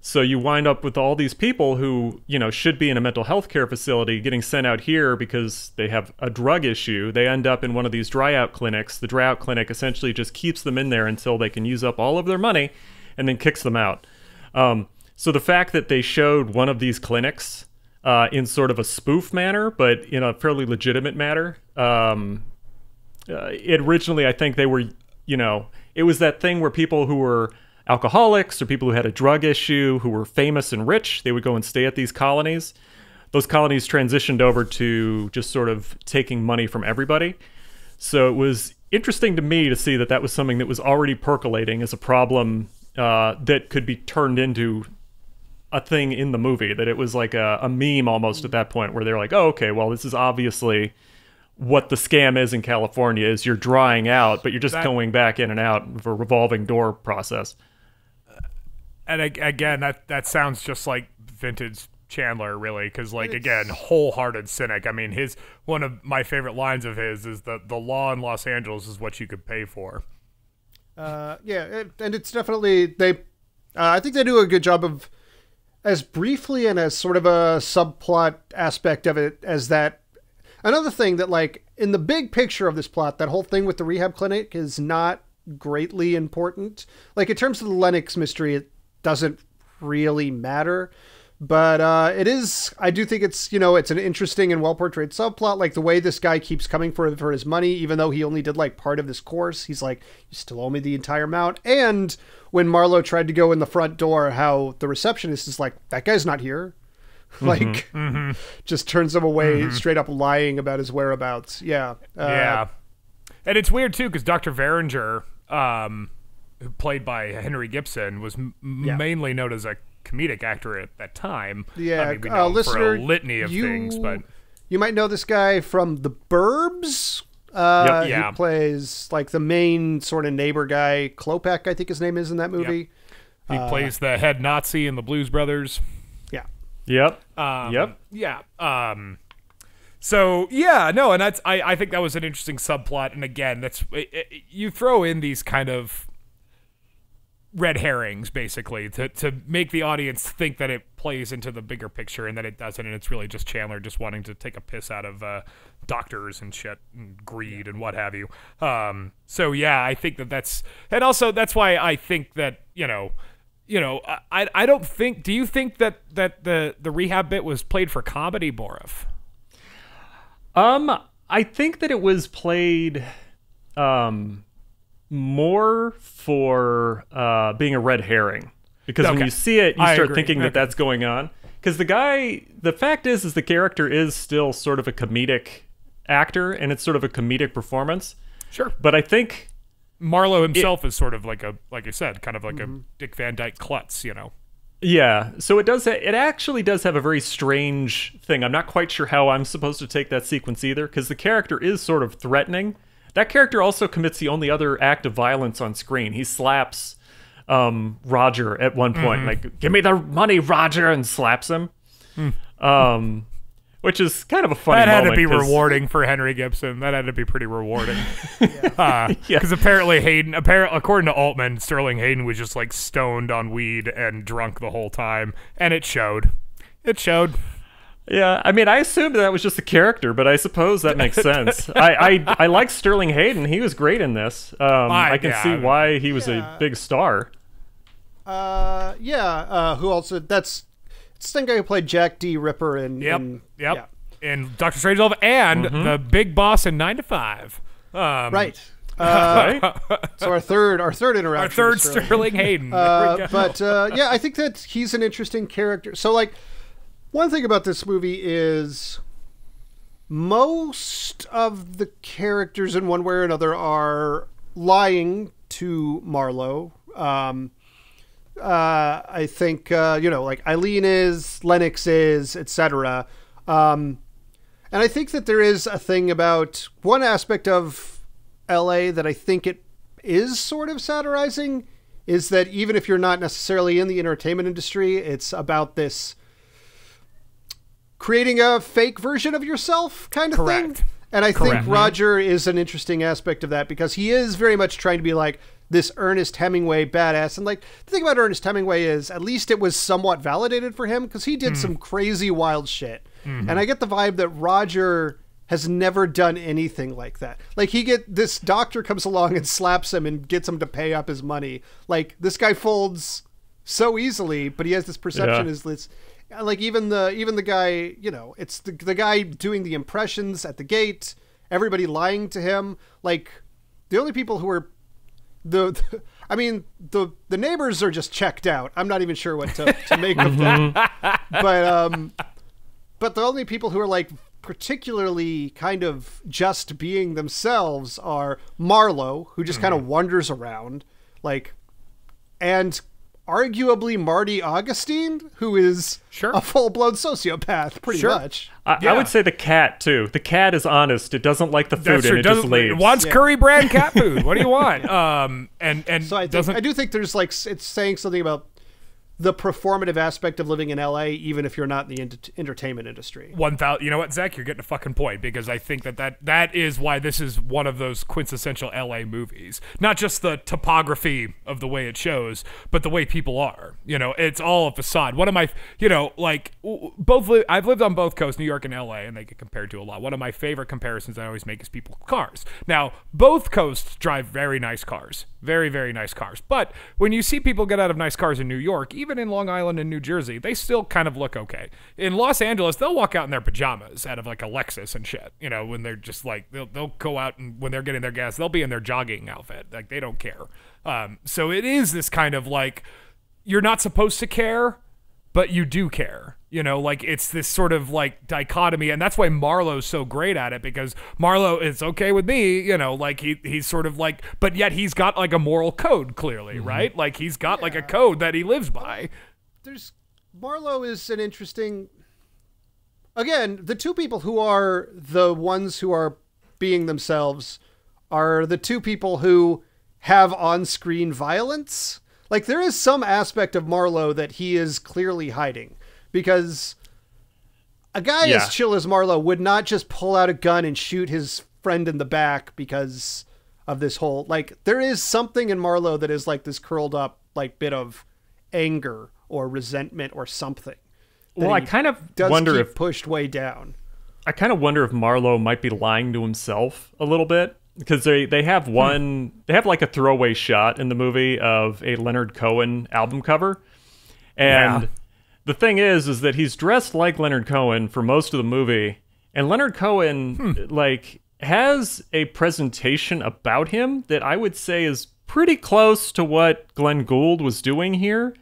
So you wind up with all these people who, you know, should be in a mental health care facility getting sent out here because they have a drug issue. They end up in one of these dry out clinics. The dry out clinic essentially just keeps them in there until they can use up all of their money and then kicks them out. Um, so the fact that they showed one of these clinics uh, in sort of a spoof manner, but in a fairly legitimate manner, um, uh, it originally, I think they were, you know, it was that thing where people who were alcoholics or people who had a drug issue who were famous and rich they would go and stay at these colonies. Those colonies transitioned over to just sort of taking money from everybody. So it was interesting to me to see that that was something that was already percolating as a problem uh, that could be turned into a thing in the movie that it was like a, a meme almost at that point where they're like oh okay well this is obviously what the scam is in california is you're drying out but you're just That- going back in and out of a revolving door process and again, that that sounds just like vintage Chandler, really, because like again, wholehearted cynic. I mean, his one of my favorite lines of his is that the law in Los Angeles is what you could pay for. Uh, yeah, it, and it's definitely they. Uh, I think they do a good job of, as briefly and as sort of a subplot aspect of it as that. Another thing that, like, in the big picture of this plot, that whole thing with the rehab clinic is not greatly important. Like, in terms of the Lennox mystery, it doesn't really matter. But uh, it is. I do think it's you know it's an interesting and well portrayed subplot. Like the way this guy keeps coming for for his money, even though he only did like part of this course. He's like, you still owe me the entire amount. And when Marlowe tried to go in the front door, how the receptionist is like, that guy's not here. like, just turns him away, straight up lying about his whereabouts. Yeah. Uh, yeah, and it's weird too because Dr. Verringer, um, played by Henry Gibson, was m- Yeah. mainly known as a comedic actor at that time. Yeah, I mean, we uh, listener, for a litany of you- things, but You might know this guy from The Burbs. Uh, Yep. Yeah. He plays like the main sort of neighbor guy, Klopek, I think his name is in that movie. he plays the head Nazi in the Blues Brothers. Yeah. Yep. Um, Yep. Yeah. Um, so yeah, no, and that's I, I think that was an interesting subplot, and again, that's it, it- you throw in these kind of red herrings basically to to make the audience think that it plays into the bigger picture and that it doesn't, and it's really just Chandler just wanting to take a piss out of uh, doctors and shit and greed and what have you. Um, so yeah, I think that that's and also that's why I think that you know you know, I I don't think. Do you think that that the the rehab bit was played for comedy, Boruff? Um, I think that it was played um more for uh being a red herring because when you see it, you I start agree. thinking that that's going on. Because the guy, the fact is, is the character is still sort of a comedic actor, and it's sort of a comedic performance. Sure. But I think Marlowe himself is sort of like a, like I said, kind of like a Dick Van Dyke klutz, you know. Yeah, so it does. It actually does have a very strange thing. I'm not quite sure how I'm supposed to take that sequence either, because the character is sort of threatening. That character also commits the only other act of violence on screen. He slaps um, Roger at one point, like "Give me the money, Roger," and slaps him. Um, which is kind of a funny. That had to be be 'cause- rewarding for Henry Gibson. That had to be pretty rewarding. Because Yeah. apparently Hayden, apparently according to Altman, Sterling Hayden was just like stoned on weed and drunk the whole time, and it showed. It showed. Yeah, I mean, I assumed that was just a character, but I suppose that makes sense. I, I I like Sterling Hayden; he was great in this. Um, I- I can yeah, see why he was Yeah. a big star. Uh, yeah. Uh, who also? That's it's the same guy who played Jack D. Ripper in. Yep. in- yep. yeah. And Doctor Strangelove and the big boss in Nine to Five. Um, Right. Uh, Right? so our third, our third interaction. Our third Sterling. Sterling Hayden. Uh, but uh, yeah, I think that he's an interesting character. So, like, one thing about this movie is most of the characters, in one way or another, are lying to Marlowe. Um, uh, I think uh, you know, like Eileen is, Lennox is, etc. Um, and I think that there is a thing about one aspect of LA that I think it is sort of satirizing is that even if you're not necessarily in the entertainment industry, it's about this creating a fake version of yourself kind of Correct. thing. And I Correct. think Roger is an interesting aspect of that because he is very much trying to be like this Ernest Hemingway badass. And like the thing about Ernest Hemingway is at least it was somewhat validated for him because he did mm. some crazy wild shit. Mm-hmm. And I get the vibe that Roger has never done anything like that. Like he get this doctor comes along and slaps him and gets him to pay up his money. Like this guy folds so easily, but he has this perception Yeah. is this like even the even the guy, you know, it's the the guy doing the impressions at the gate, everybody lying to him. Like the only people who are the, the I mean the the neighbors are just checked out. I'm not even sure what to, to make of that. But um but the only people who are like particularly kind of just being themselves are Marlowe, who just kind of wanders around, like, and arguably Marty Augustine, who is Sure. a full blown sociopath, pretty Sure. much. I, I would say the cat too. The cat is honest. It doesn't like the food That's and true. it Doesn't- leaves. wants Yeah. curry brand cat food. What do you want? Um, and and So I think, I do think there's like it's saying something about the performative aspect of living in LA, even if you're not in the ent- entertainment industry. one thousand. You know what, Zach? You're getting a fucking point because I think that, that that is why this is one of those quintessential LA movies. Not just the topography of the way it shows, but the way people are. You know, it's all a facade. One of my, you know, like both. Li- I've lived on both coasts, New York and LA, and they get compared to a lot. One of my favorite comparisons I always make is people cars. Now, both coasts drive very nice cars, very very nice cars. But when you see people get out of nice cars in New York, even in Long Island and New Jersey, they still kind of look okay. In Los Angeles, they'll walk out in their pajamas out of like a Lexus and shit. You know, when they're just like they'll they'll go out and when they're getting their gas, they'll be in their jogging outfit. Like they don't care. Um, so it is this kind of like you're not supposed to care, but you do care. You know, like it's this sort of like dichotomy, and that's why Marlowe's so great at it because Marlowe is okay with me. You know, like he he's sort of like, but yet he's got like a moral code, clearly, mm-hmm. right? Like he's got like a code that he lives by. there's Marlowe is an interesting. Again, the two people who are the ones who are being themselves are the two people who have on-screen violence. Like there is some aspect of Marlowe that he is clearly hiding because a guy Yeah. as chill as Marlowe would not just pull out a gun and shoot his friend in the back because of this whole like there is something in Marlowe that is like this curled up like bit of anger or resentment or something. that Well, I kind of does wonder if pushed way down. I kind of wonder if Marlowe might be lying to himself a little bit because they they have Hmm. one they have like a throwaway shot in the movie of a Leonard Cohen album cover, and Yeah. the thing is is that he's dressed like Leonard Cohen for most of the movie, and Leonard Cohen Hmm. like has a presentation about him that I would say is pretty close to what Glenn Gould was doing here.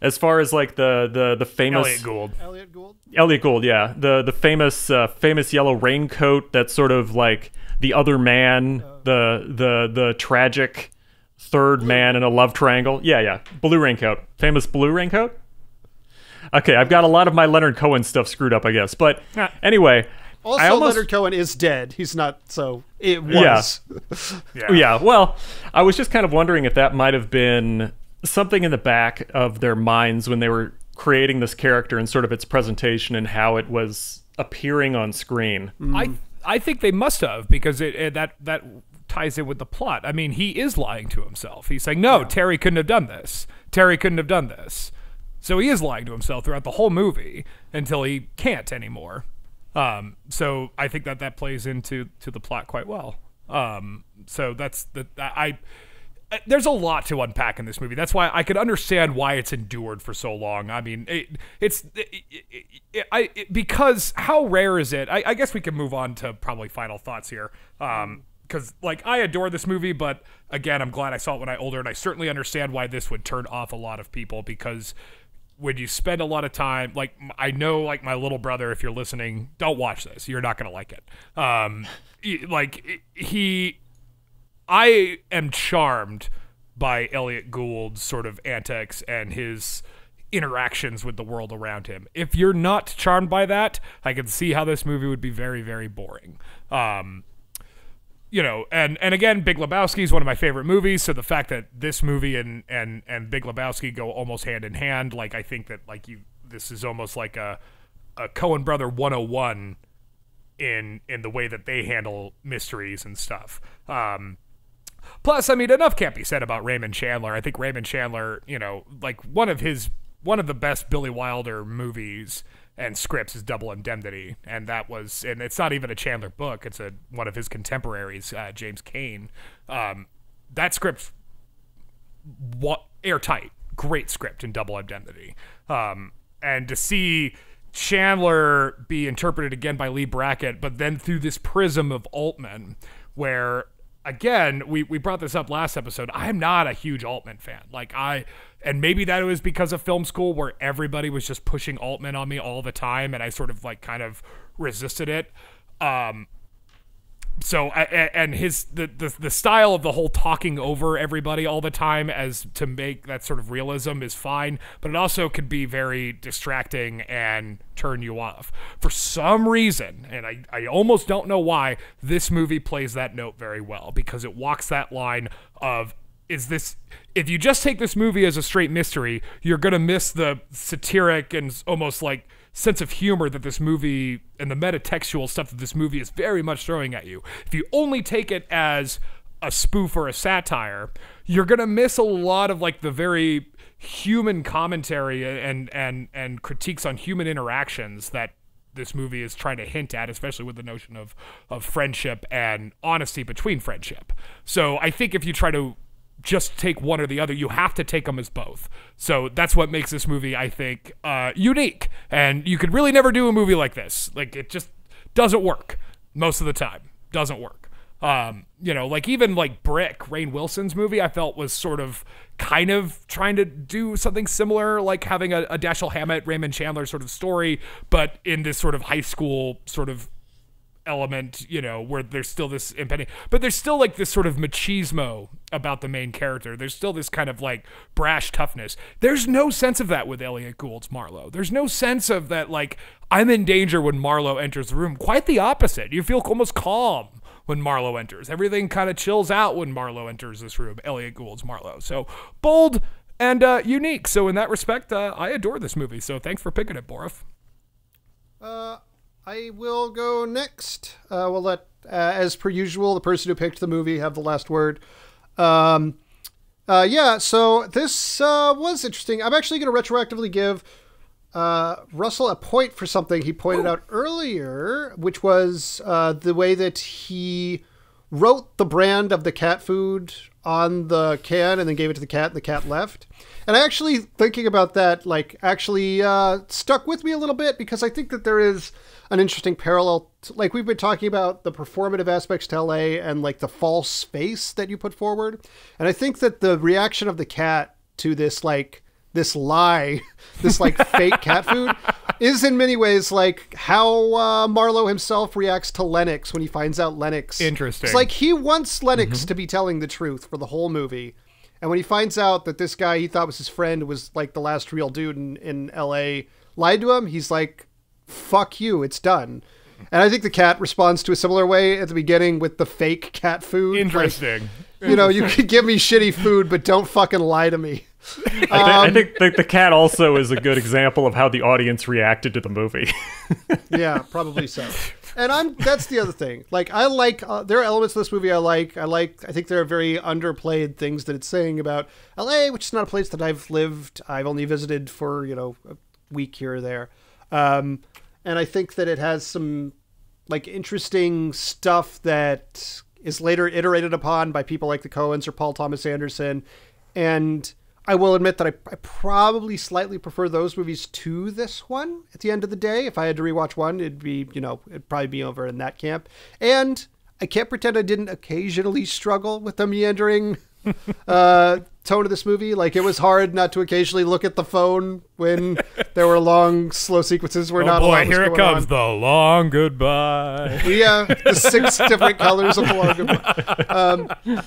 As far as like the the the famous Elliot Gould. Elliot Gould. Elliot Gould, yeah, the the famous uh, famous yellow raincoat that's sort of like the other man, the the the tragic third man in a love triangle. Yeah, yeah, blue raincoat, famous blue raincoat. Okay, I've got a lot of my Leonard Cohen stuff screwed up, I guess. But anyway, Also, I almost Leonard Cohen is dead. He's not. So it was. Yeah. yeah. Well, I was just kind of wondering if that might have been something in the back of their minds when they were creating this character and sort of its presentation and how it was appearing on screen. Mm. I I think they must have because it, it that that ties in with the plot. I mean, he is lying to himself. He's saying, "No, Terry couldn't have done this. Terry couldn't have done this." So he is lying to himself throughout the whole movie until he can't anymore. Um, so I think that that plays into to the plot quite well. Um, so that's the I. There's a lot to unpack in this movie. That's why I could understand why it's endured for so long. I mean, it, it's it, it, I because how rare is it? I, I guess we can move on to probably final thoughts here. Um, because like I adore this movie, but again, I'm glad I saw it when I older, and I certainly understand why this would turn off a lot of people because when you spend a lot of time like i know like my little brother if you're listening don't watch this you're not gonna like it um like he i am charmed by elliot gould's sort of antics and his interactions with the world around him if you're not charmed by that i can see how this movie would be very very boring um you know, and and again, Big Lebowski is one of my favorite movies. So the fact that this movie and and and Big Lebowski go almost hand in hand, like I think that like you, this is almost like a a Coen brother 101 in in the way that they handle mysteries and stuff. Um, plus, I mean, enough can't be said about Raymond Chandler. I think Raymond Chandler, you know, like one of his one of the best Billy Wilder movies and scripts is Double Indemnity, and that was, and it's not even a Chandler book; it's a one of his contemporaries, uh, James Cain. Um, that script, what airtight, great script in Double Indemnity, um, and to see Chandler be interpreted again by Leigh Brackett, but then through this prism of Altman, where again, we, we brought this up last episode. I'm not a huge Altman fan. Like I and maybe that was because of film school where everybody was just pushing Altman on me all the time and I sort of like kind of resisted it. Um so and his the, the the style of the whole talking over everybody all the time as to make that sort of realism is fine but it also could be very distracting and turn you off. For some reason and I, I almost don't know why this movie plays that note very well because it walks that line of is this if you just take this movie as a straight mystery you're gonna miss the satiric and almost like sense of humor that this movie and the metatextual stuff that this movie is very much throwing at you. If you only take it as a spoof or a satire, you're gonna miss a lot of like the very human commentary and and and critiques on human interactions that this movie is trying to hint at, especially with the notion of of friendship and honesty between friendship. So I think if you try to just take one or the other. You have to take them as both. So that's what makes this movie, I think, uh, unique. And you could really never do a movie like this. Like it just doesn't work most of the time. Doesn't work. Um, you know, like even like Brick, Rainn Wilson's movie, I felt was sort of kind of trying to do something similar, like having a, a Dashiell Hammett, Raymond Chandler sort of story, but in this sort of high school sort of element, you know, where there's still this impending, but there's still like this sort of machismo about the main character. There's still this kind of like brash toughness. There's no sense of that with Elliot Gould's Marlowe. There's no sense of that, like, I'm in danger when Marlowe enters the room. Quite the opposite. You feel almost calm when Marlowe enters. Everything kind of chills out when Marlowe enters this room. Elliot Gould's Marlowe. So bold and uh, unique. So in that respect, uh, I adore this movie. So thanks for picking it, Boruff. Uh, I will go next. Uh, we'll let, uh, as per usual, the person who picked the movie have the last word. Um, uh, yeah, so this uh, was interesting. I'm actually going to retroactively give uh, Russell a point for something he pointed Ooh. out earlier, which was uh, the way that he wrote the brand of the cat food on the can and then gave it to the cat and the cat left. And I actually thinking about that like actually uh, stuck with me a little bit because I think that there is an interesting parallel. To, like we've been talking about the performative aspects to LA and like the false face that you put forward. And I think that the reaction of the cat to this like this lie, this like fake cat food is in many ways like how uh, Marlowe himself reacts to Lennox when he finds out Lennox. Interesting. It's like he wants Lennox mm-hmm. to be telling the truth for the whole movie. And when he finds out that this guy he thought was his friend was like the last real dude in, in LA lied to him, he's like, fuck you, it's done. And I think the cat responds to a similar way at the beginning with the fake cat food. Interesting. Like, you know, you could give me shitty food, but don't fucking lie to me. I think, um, I think the, the, cat also is a good example of how the audience reacted to the movie. yeah, probably so. And I'm that's the other thing. Like I like uh, there are elements of this movie I like. I like I think there are very underplayed things that it's saying about LA, which is not a place that I've lived. I've only visited for, you know, a week here or there. Um, and I think that it has some like interesting stuff that is later iterated upon by people like the Coens or Paul Thomas Anderson. And I will admit that I, I, probably slightly prefer those movies to this one at the end of the day. If I had to rewatch one, it'd be, you know, it'd probably be over in that camp. And I can't pretend I didn't occasionally struggle with the meandering uh, tone of this movie. Like it was hard not to occasionally look at the phone when there were long, slow sequences where oh not. boy, here it comes, on. the long goodbye. Yeah, the six different colors of the long goodbye. Um,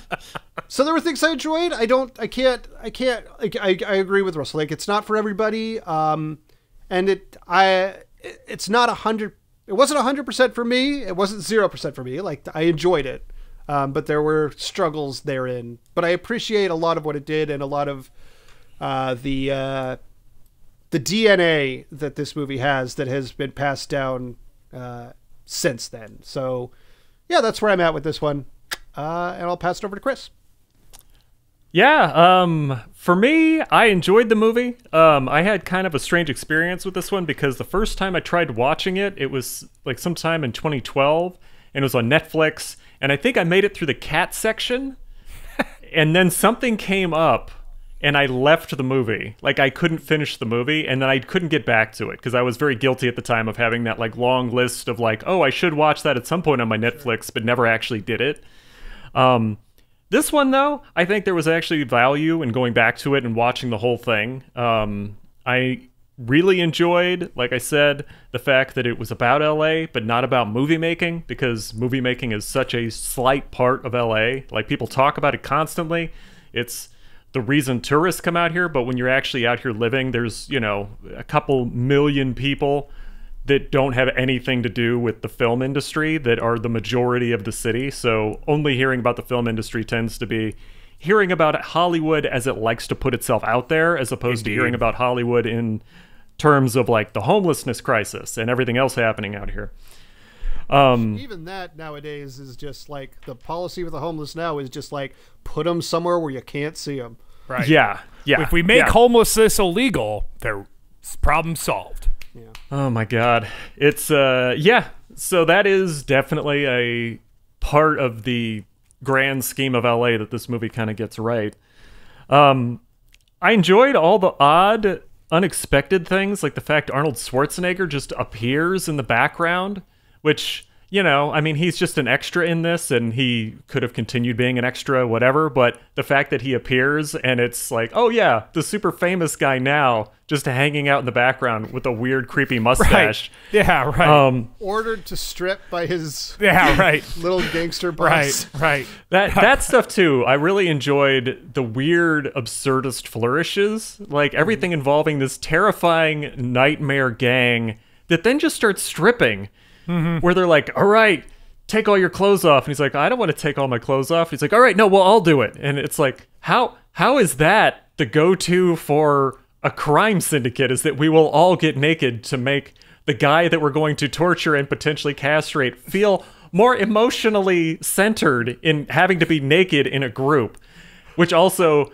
so there were things I enjoyed. I don't. I can't. I can't. I, I, I agree with Russell. Like it's not for everybody. Um, and it. I. It's not a hundred. It wasn't a hundred percent for me. It wasn't zero percent for me. Like I enjoyed it. Um, but there were struggles therein. But I appreciate a lot of what it did and a lot of uh, the uh, the DNA that this movie has that has been passed down uh, since then. So, yeah, that's where I'm at with this one. Uh, and I'll pass it over to Chris. Yeah, um, for me, I enjoyed the movie. Um, I had kind of a strange experience with this one because the first time I tried watching it, it was like sometime in 2012, and it was on Netflix, and I think I made it through the cat section, and then something came up, and I left the movie. Like I couldn't finish the movie, and then I couldn't get back to it because I was very guilty at the time of having that like long list of like, oh, I should watch that at some point on my Netflix, but never actually did it. Um, this one, though, I think there was actually value in going back to it and watching the whole thing. Um, I really enjoyed, like I said, the fact that it was about LA, but not about movie making, because movie making is such a slight part of LA. Like people talk about it constantly. It's the reason tourists come out here, but when you're actually out here living, there's, you know, a couple million people that don't have anything to do with the film industry that are the majority of the city. So only hearing about the film industry tends to be hearing about Hollywood as it likes to put itself out there, as opposed Indeed. to hearing about Hollywood in terms of like the homelessness crisis and everything else happening out here. Um, Even that nowadays is just like the policy with the homeless now is just like put them somewhere where you can't see them. Right. yeah, yeah. If we make yeah. homelessness illegal, their problem solved. Oh my god. It's uh yeah. So that is definitely a part of the grand scheme of LA that this movie kind of gets right. Um I enjoyed all the odd unexpected things like the fact Arnold Schwarzenegger just appears in the background, which you know, I mean, he's just an extra in this, and he could have continued being an extra, whatever. But the fact that he appears and it's like, oh yeah, the super famous guy now, just hanging out in the background with a weird, creepy mustache. Right. Yeah, right. Um, Ordered to strip by his yeah, right. little gangster boss. right, right. that that stuff too. I really enjoyed the weird, absurdist flourishes, like everything involving this terrifying nightmare gang that then just starts stripping, Mm-hmm. where they're like, "All right." Take all your clothes off, and he's like, "I don't want to take all my clothes off." He's like, "All right, no, well, I'll do it." And it's like, how how is that the go-to for a crime syndicate? Is that we will all get naked to make the guy that we're going to torture and potentially castrate feel more emotionally centered in having to be naked in a group, which also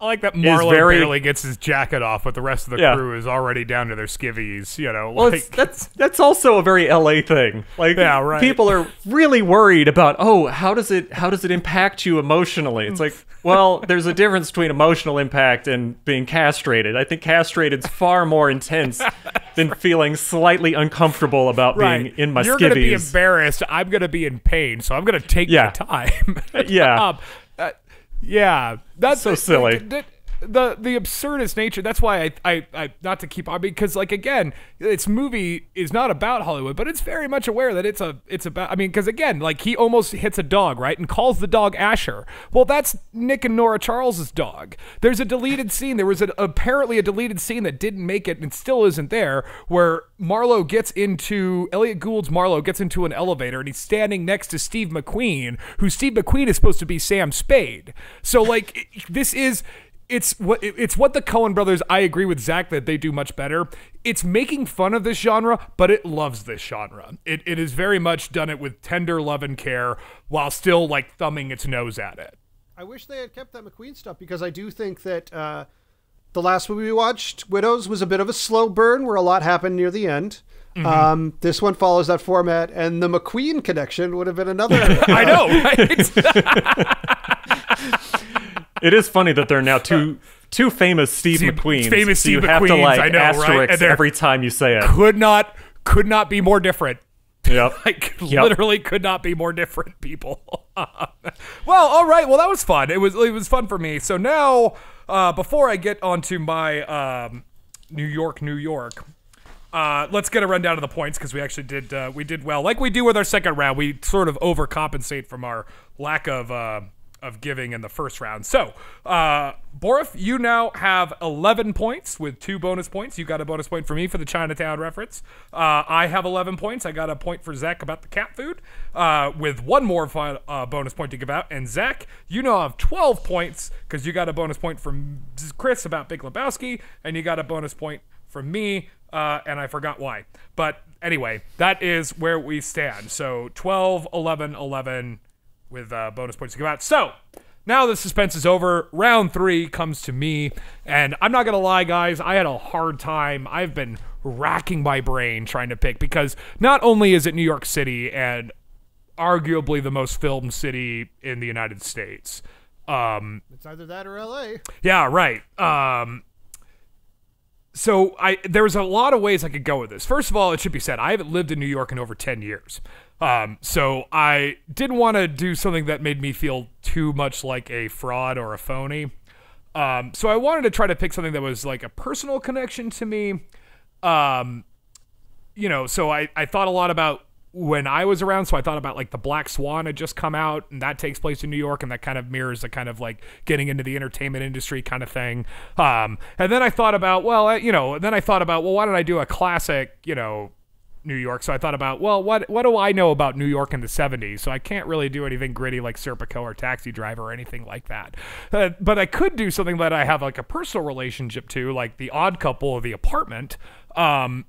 I like that Marlowe very- barely gets his jacket off, but the rest of the Yeah. crew is already down to their skivvies. You know, well, like that's that's also a very LA thing. Like, Yeah, right. people are really worried about, oh, how does it how does it impact you emotionally? It's like, well, there's a difference between emotional impact and being castrated. I think castrated's far more intense than feeling slightly uncomfortable about right. being in my You're gonna be skivvies. embarrassed. I'm gonna be in pain, so I'm gonna take Yeah. my time. Yeah. Yeah. That's So silly. The the absurdist nature. That's why I, I I not to keep on because like again, its movie is not about Hollywood, but it's very much aware that it's a it's about. I mean, because again, like he almost hits a dog right and calls the dog Asta. Well, that's Nick and Nora Charles's dog. There's a deleted scene. There was a, apparently a deleted scene that didn't make it and still isn't there, where Marlowe gets into Elliot Gould's Marlowe gets into an elevator and he's standing next to Steve McQueen, who Steve McQueen is supposed to be Sam Spade. So like this is it's what it's what the Coen brothers. I agree with Zach that they do much better. It's making fun of this genre, but it loves this genre. It it has very much done it with tender love and care, while still like thumbing its nose at it. I wish they had kept that McQueen stuff because I do think that uh, the last movie we watched, Widows, was a bit of a slow burn where a lot happened near the end. Um, this one follows that format, and the McQueen connection would have been another. I know, right? It is funny that there are now two two famous Steve Steve- McQueens. famous so you Steve have to McQueens, like I know, right? asterisk And every time you say it. could not could not be more different. Yep. like Yep. literally could not be more different people well all right well that was fun it was it was fun for me so now uh, before i get onto my um, new york new york uh, let's get a rundown of the points because we actually did uh, we did well like we do with our second round we sort of overcompensate from our lack of uh, of giving in the first round so uh, Boruff, you now have 11 points with two bonus points. You got a bonus point for me for the Chinatown reference. Uh, I have 11 points. I got a point for Zach about the cat food uh, with one more fi- uh, bonus point to give out. And Zach, you now have 12 points because you got a bonus point from Chris about Big Lebowski, and you got a bonus point from me, uh, and I forgot why. But anyway, that is where we stand. So 12, 11, 11 with uh, bonus points to come out. So now the suspense is over. Round three comes to me. And I'm not going to lie, guys, I had a hard time. I've been racking my brain trying to pick because not only is it New York City and arguably the most filmed city in the United States. Um, It's either that or L.A. yeah, right. Um, so I there's a lot of ways I could go with this. First of all, it should be said I haven't lived in New York in over ten years. Um, so I didn't want to do something that made me feel too much like a fraud or a phony. Um, so I wanted to try to pick something that was like a personal connection to me. Um, you know, so I, I thought a lot about when I was around. So I thought about like the Black Swan had just come out, and that takes place in New York, and that kind of mirrors the kind of like getting into the entertainment industry kind of thing. Um, and then I thought about, well, I- you know, then I thought about, well, why don't I do a classic, you know, New York. So I thought about, well, what what do I know about New York in the 70s? So I can't really do anything gritty like Serpico or Taxi Driver or anything like that. Uh, but I could do something that I have like a personal relationship to, like The Odd Couple or The Apartment. Um,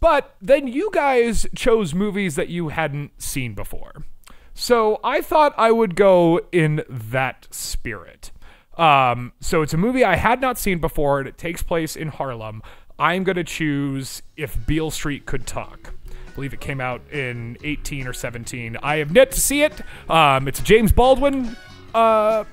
but then you guys chose movies that you hadn't seen before. So I thought I would go in that spirit. Um, so it's a movie I had not seen before, and it takes place in Harlem. I'm going to choose If Beale Street Could Talk. I believe it came out in 18 or 17. I have yet to see it. Um, it's a James Baldwin uh,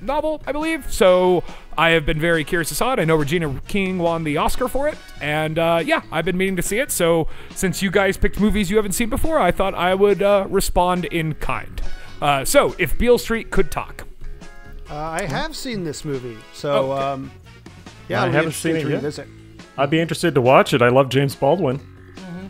novel, I believe. So I have been very curious to saw it. I know Regina King won the Oscar for it, and uh, yeah, I've been meaning to see it. So since you guys picked movies you haven't seen before, I thought I would uh, respond in kind. Uh, so if Beale Street could talk, Uh, I have seen this movie, so Okay. um, yeah, I haven't seen it to yet. revisit. I'd be interested to watch it. I love James Baldwin. Mm-hmm.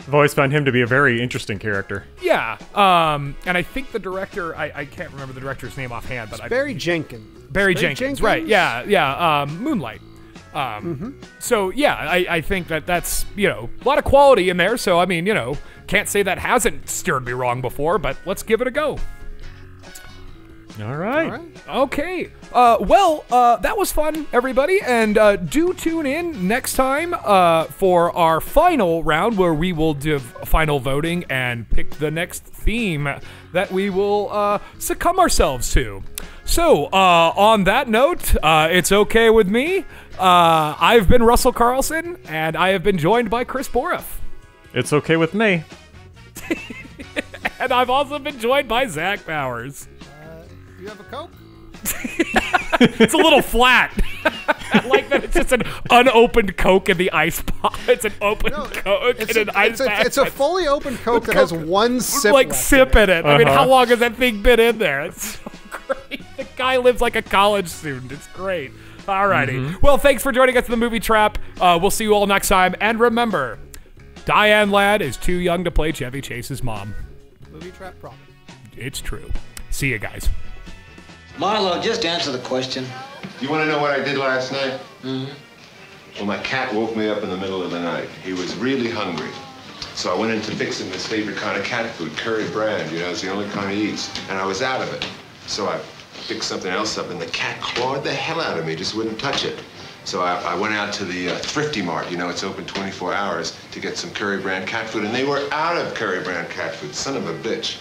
I've always found him to be a very interesting character. yeah. Um, and I think the director, I, I can't remember the director's name offhand, but I, Barry Jenkins. Barry Barry Jenkins, right? Yeah, yeah. Um, Moonlight. Um, So yeah, I, I think that that's you know a lot of quality in there. So I mean, you know, can't say that hasn't steered me wrong before, but let's give it a go. All right. All right. Okay. Uh, well, uh, that was fun, everybody, and uh, do tune in next time uh, for our final round where we will do final voting and pick the next theme that we will uh, succumb ourselves to. So, uh, on that note, uh, it's okay with me. Uh, I've been Russell Carlsen, and I have been joined by Chris Boruff. It's okay with me. And I've also been joined by Zach Powers. You have a Coke? It's a little flat. I like that it's just an unopened Coke in the ice pot. It's an open Coke It's in a, an ice it's, it's a fully open Coke that has one sip like left sip in it. in it. I mean, Uh-huh. how long has that thing been in there? It's so great. The guy lives like a college student. It's great. Alrighty. Well, thanks for joining us in the movie trap. Uh, we'll see you all next time. And remember, Diane Ladd is too young to play Chevy Chase's mom. Movie trap problem. It's true. See you guys. Marlowe, just answer the question. You want to know what I did last night? Mm-hmm. Well, my cat woke me up in the middle of the night. He was really hungry. So I went in to fix him his favorite kind of cat food, curry brand. You know, it's the only kind he eats. And I was out of it. So I fixed something else up, and the cat clawed the hell out of me, just wouldn't touch it. So I, I went out to the uh, Thrifty Mart, you know, it's open 24 hours, to get some curry brand cat food. And they were out of curry brand cat food, son of a bitch.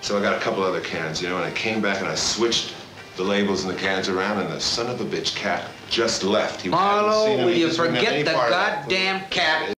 So I got a couple other cans, you know, and I came back and I switched the labels and the cans around, and the son of a bitch cat just left. He Marlowe, will you just wouldn't have forget the part of that food. goddamn cat?